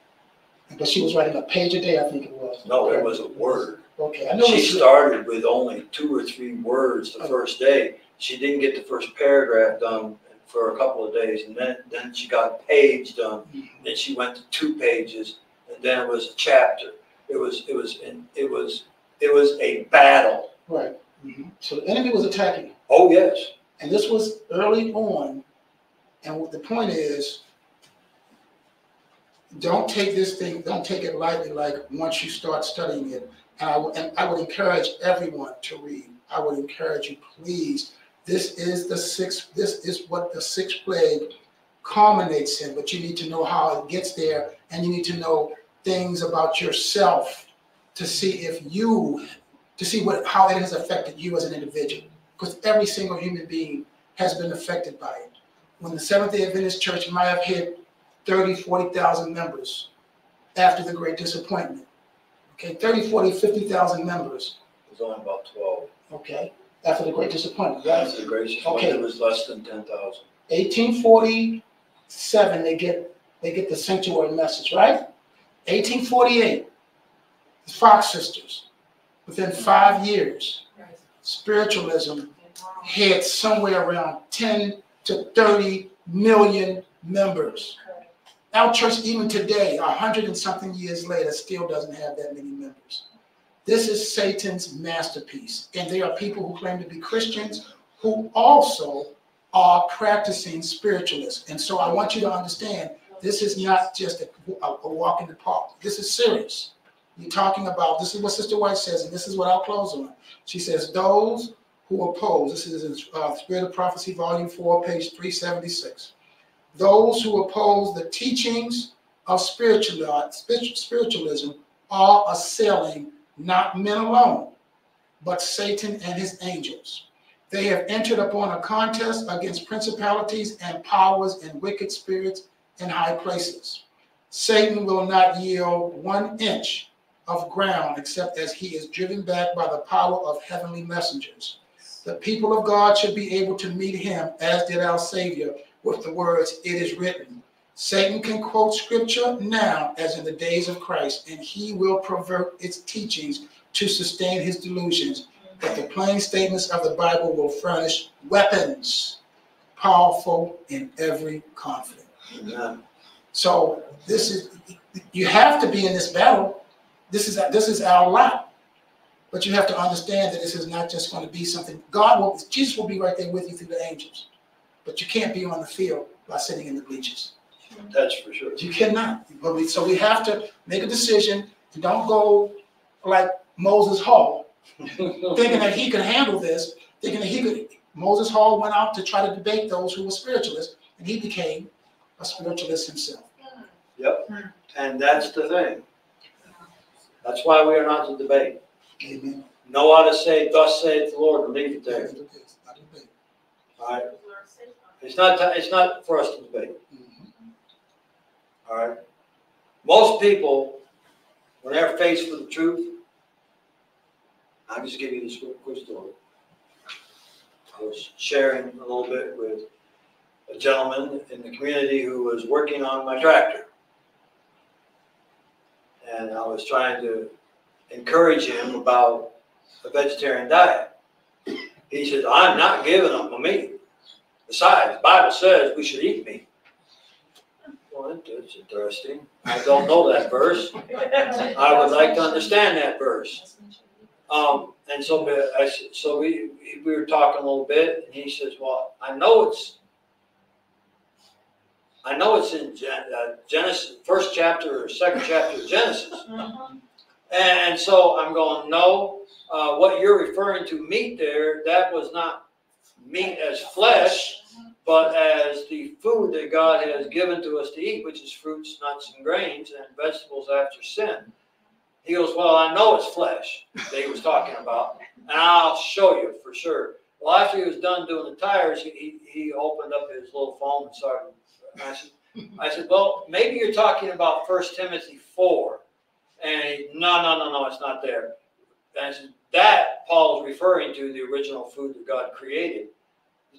But she was writing a page a day, I think it was. No, it was a word. Okay, I know. She started with only two or three words the first day. She didn't get the first paragraph done for a couple of days, and then, then she got a page done. Then she went to two pages, and then it was a chapter. It was, it was, and it was, it was a battle. Right. Mhm. So the enemy was attacking. Oh, yes. And this was early on. And what the point is, don't take this thing, don't take it lightly, like, once you start studying it. And I, and I would encourage everyone to read. I would encourage you, please. This is the sixth, this is what the sixth plague culminates in, but you need to know how it gets there, and you need to know things about yourself to see if you, to see what, how it has affected you as an individual. Because every single human being has been affected by it. When the Seventh day Adventist Church might have hit 30, 40,000 members after the Great Disappointment. Okay, 30, 40, 50,000 members, It was only about twelve. okay, after the Great Disappointment, right? After the gracious one, Okay. it was less than ten thousand. 1847, they get, they get the sanctuary message, right? 1848, the Fox sisters, within five years, spiritualism had somewhere around 10 to 30 million members. Our church, even today, a hundred and something years later, still doesn't have that many members. This is Satan's masterpiece, and there are people who claim to be Christians who also are practicing spiritualists. And so I want you to understand This is not just a, a, a walk in the park. This is serious. You're talking about, this is what Sister White says, and this is what I'll close on. She says, those who oppose, this is in uh, Spirit of Prophecy, Volume 4, page 376. Those who oppose the teachings of spiritual, spiritualism are assailing not men alone, but Satan and his angels. They have entered upon a contest against principalities and powers and wicked spirits in high places. Satan will not yield one inch of ground except as he is driven back by the power of heavenly messengers. The people of God should be able to meet him, as did our Savior, with the words, It is written. Satan can quote scripture now, as in the days of Christ, and he will pervert its teachings to sustain his delusions. But the plain statements of the Bible will furnish weapons powerful in every conflict. Amen. So this is you have to be in this battle. This is this is our lot. But you have to understand that this is not just going to be something. God will Jesus will be right there with you through the angels. But you can't be on the field by sitting in the bleachers. That's for sure. You cannot. But we, so we have to make a decision and don't go like Moses Hull, thinking that he could handle this, thinking that he could. Moses Hull went out to try to debate those who were spiritualists, and he became a spiritualist himself. Yep, and that's the thing. That's why we are not to debate. Amen. Know how to say, thus saith the Lord, and leave it there, Not all right? It's not, it's not for us to debate. All right? Most people, when they're faced with the truth, I'll just give you this quick, story. I was sharing a little bit with a gentleman in the community who was working on my tractor. And I was trying to encourage him about a vegetarian diet. He said, I'm not giving up my meat. Besides, the Bible says we should eat meat. Well, that's interesting. I don't know that verse. I would like to understand that verse. Um, and so I said, so we, we were talking a little bit, and he says, well, I know it's, I know it's in Gen- uh, Genesis, first chapter or second chapter of Genesis. And so I'm going, no, uh, what you're referring to meat there, that was not meat as flesh, but as the food that God has given to us to eat, which is fruits, nuts, and grains, and vegetables after sin. He goes, well, I know it's flesh that he was talking about, and I'll show you for sure. Well, after he was done doing the tires, he, he, opened up his little phone and started. and I said, I said, well, maybe you're talking about First Timothy four. And he, no, no, no, no, it's not there. And I said, that Paul's referring to the original food that God created.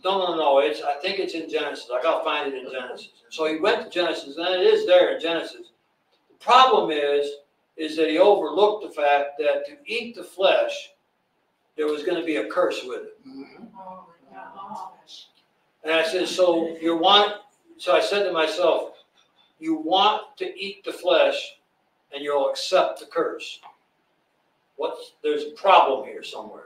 No, no, no, it's, I think it's in Genesis. I gotta find it in Genesis. So he went to Genesis, and it is there in Genesis. The problem is, is that he overlooked the fact that to eat the flesh, there was gonna be a curse with it. Mhm. And I said, so you want, so I said to myself, you want to eat the flesh and you'll accept the curse. What's, there's a problem here somewhere.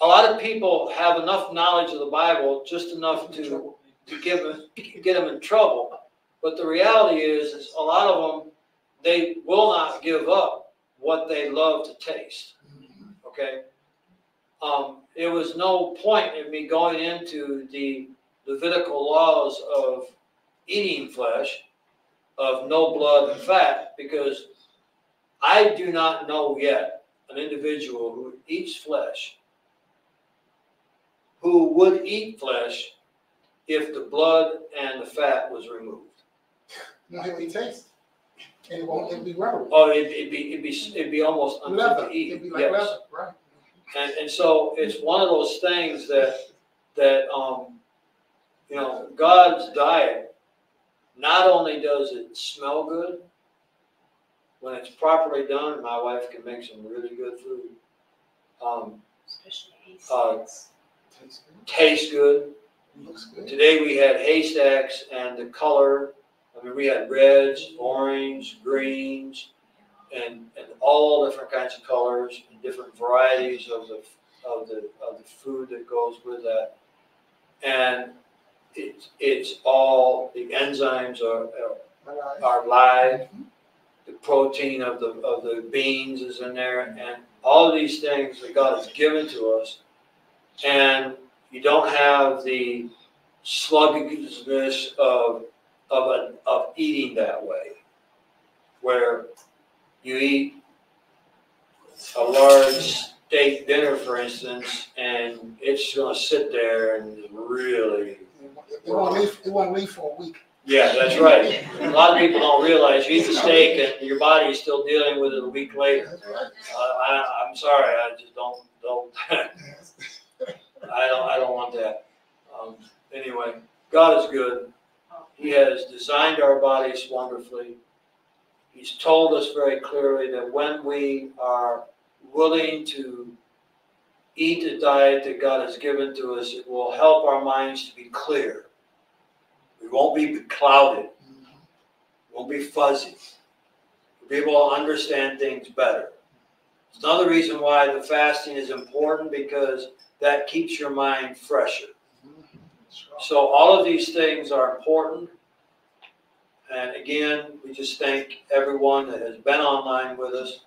A lot of people have enough knowledge of the Bible, just enough to, to give them, get them in trouble. But the reality is, is a lot of them, they will not give up what they love to taste okay? Um, there was no point in me going into the Levitical laws of eating flesh, of no blood and fat, because I do not know yet an individual who eats flesh, who would eat flesh if the blood and the fat was removed. You know how it tastes. And it won't, it'll be rubber. Oh, it'd, it'd be, it'd be, it'd be almost unfit to eat. it'll be like yes. leather, right? And, and so it's one of those things that, that, um, you know, God's diet, not only does it smell good, when it's properly done, my wife can make some really good food. Um, uh, Tastes good, looks good. Today we had haystacks and the color, I mean, we had reds, orange, greens, and, and all different kinds of colors and different varieties of the, of the, of the food that goes with that. And it's, it's all, the enzymes are, right. are live. Mm-hmm. The protein of the, of the beans is in there and all of these things that God has given to us. And you don't have the sluggishness of, of, a, of eating that way. Where you eat a large steak dinner, for instance, and it's gonna sit there and really It won't leave, it won't leave for a week. yeah, that's right. A lot of people don't realize you eat the steak and your body is still dealing with it a week later. Uh, I, I'm sorry, I just don't, don't, I don't, I don't want that. Um, anyway, God is good. He has designed our bodies wonderfully. He's told us very clearly that when we are willing to eat a diet that God has given to us, it will help our minds to be clear. We won't be clouded, We won't be fuzzy. We'll be able to understand things better. It's another reason why the fasting is important because that keeps your mind fresher. So all of these things are important. And again, we just thank everyone that has been online with us.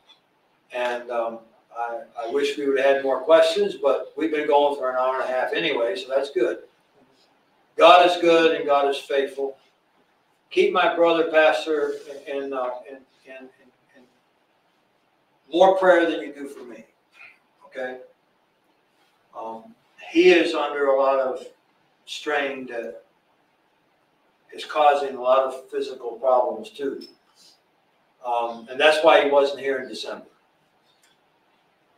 And um, I, I wish we would have had more questions, but we've been going for an hour and a half anyway, so that's good. God is good and God is faithful. Keep my brother pastor in, uh, in, in, in, in more prayer than you do for me. Okay? Um, he is under a lot of strain that is causing a lot of physical problems too. Um, and that's why he wasn't here in December.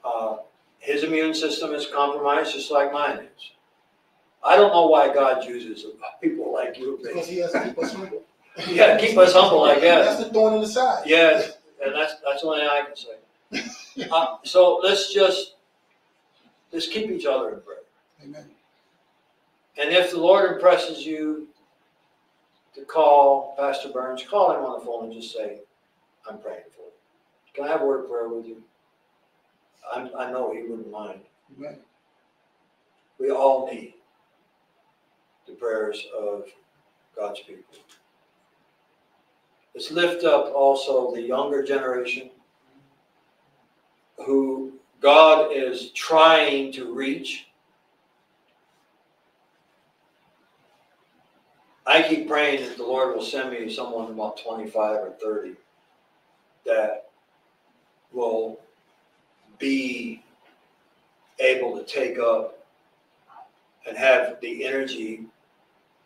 Uh, his immune system is compromised just like mine is. I don't know why God uses people like you. Because he has to keep us humble. Yeah, keep us humble, I guess. That's the thorn in the side. Yeah, and that's, that's the only thing I can say. Uh, so let's just, just keep each other in prayer. Amen. And if the Lord impresses you to call Pastor Burns, call him on the phone and just say, I'm praying for you. Can I have a word of prayer with you? I, I know he wouldn't mind. Amen. We all need the prayers of God's people. Let's lift up also the younger generation who God is trying to reach. I keep praying that the Lord will send me someone about 25 or 30 that will be able to take up and have the energy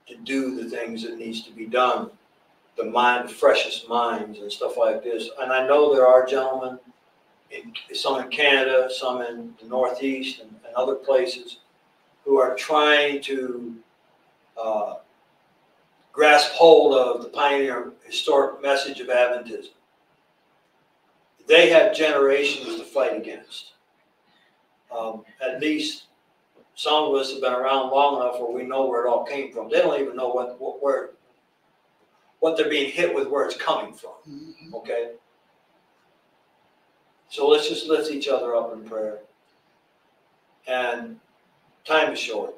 to do the things that needs to be done. The mind, freshest minds and stuff like this. And I know there are gentlemen, in, some in Canada, some in the Northeast and, and other places, who are trying to uh, grasp hold of the pioneer historic message of Adventism. They have generations to fight against. Um, at least some of us have been around long enough where we know where it all came from. They don't even know what, what where what they're being hit with, where it's coming from. Mhm. Okay. So let's just lift each other up in prayer. And time is short.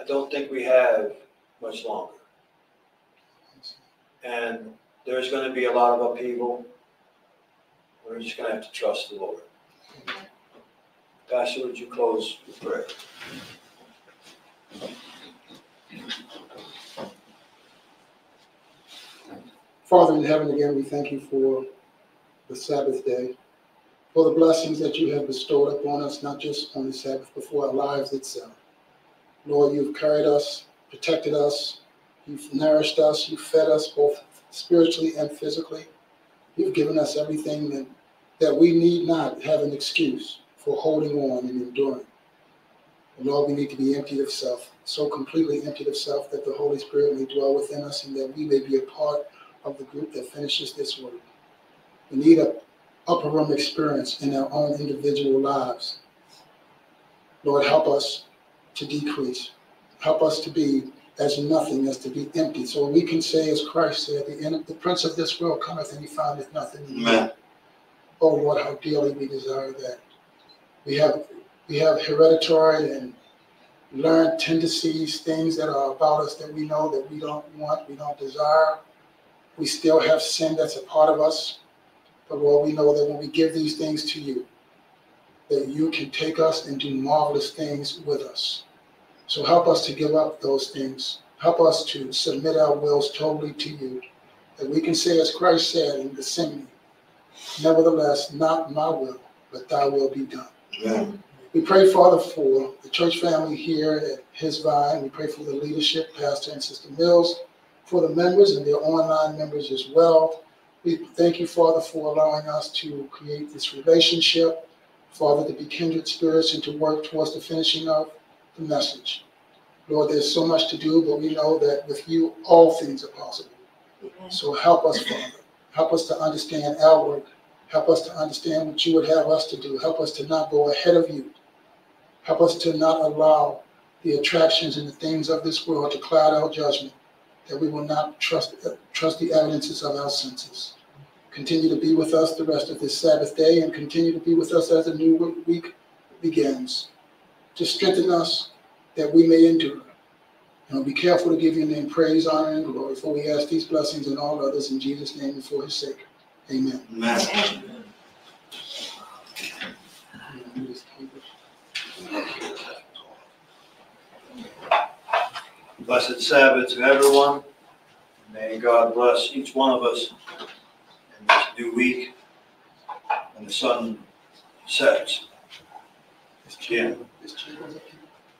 I don't think we have much longer. And there's going to be a lot of upheaval. We're just going to have to trust the Lord. Pastor, would you close with prayer? Father in heaven, again, we thank you for the Sabbath day, for the blessings that you have bestowed upon us, not just on the Sabbath, but for our lives itself. Lord, you've carried us, protected us, you've nourished us, you've fed us both spiritually and physically. You've given us everything that, that we need not have an excuse for holding on and enduring. And Lord, we need to be emptied of self, so completely emptied of self that the Holy Spirit may dwell within us and that we may be a part of the group that finishes this work. We need a upper room experience in our own individual lives. Lord, help us to decrease. Help us to be as nothing as to be empty. So we can say, as Christ said, the, end, the prince of this world cometh and he findeth nothing. in me." Oh Lord, how dearly we desire that. We have we have hereditary and learned tendencies, things that are about us that we know that we don't want, we don't desire. We still have sin that's a part of us. But Lord, we know that when we give these things to you, that you can take us and do marvelous things with us. So help us to give up those things. Help us to submit our wills totally to you. That we can say, as Christ said in Gethsemane, nevertheless, not my will, but thy will be done. Amen. We pray, Father, for the church family here at His Vine. We pray for the leadership, Pastor and Sister Mills, for the members and their online members as well. We thank you, Father, for allowing us to create this relationship, Father, to be kindred spirits and to work towards the finishing of the message. Lord, there's so much to do, but we know that with you, all things are possible. So help us, Father. Help us to understand our work. Help us to understand what you would have us to do. Help us to not go ahead of you. Help us to not allow the attractions and the things of this world to cloud our judgment, that we will not trust, trust the evidences of our senses. Continue to be with us the rest of this Sabbath day and continue to be with us as a new week begins. To strengthen us that we may endure. And be careful to give your name praise, honor, and glory, for we ask these blessings and all others in Jesus' name and for his sake. Amen. Amen. Blessed Sabbath to everyone. May God bless each one of us in this new week when the sun sets. Jim,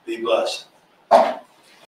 be blessed.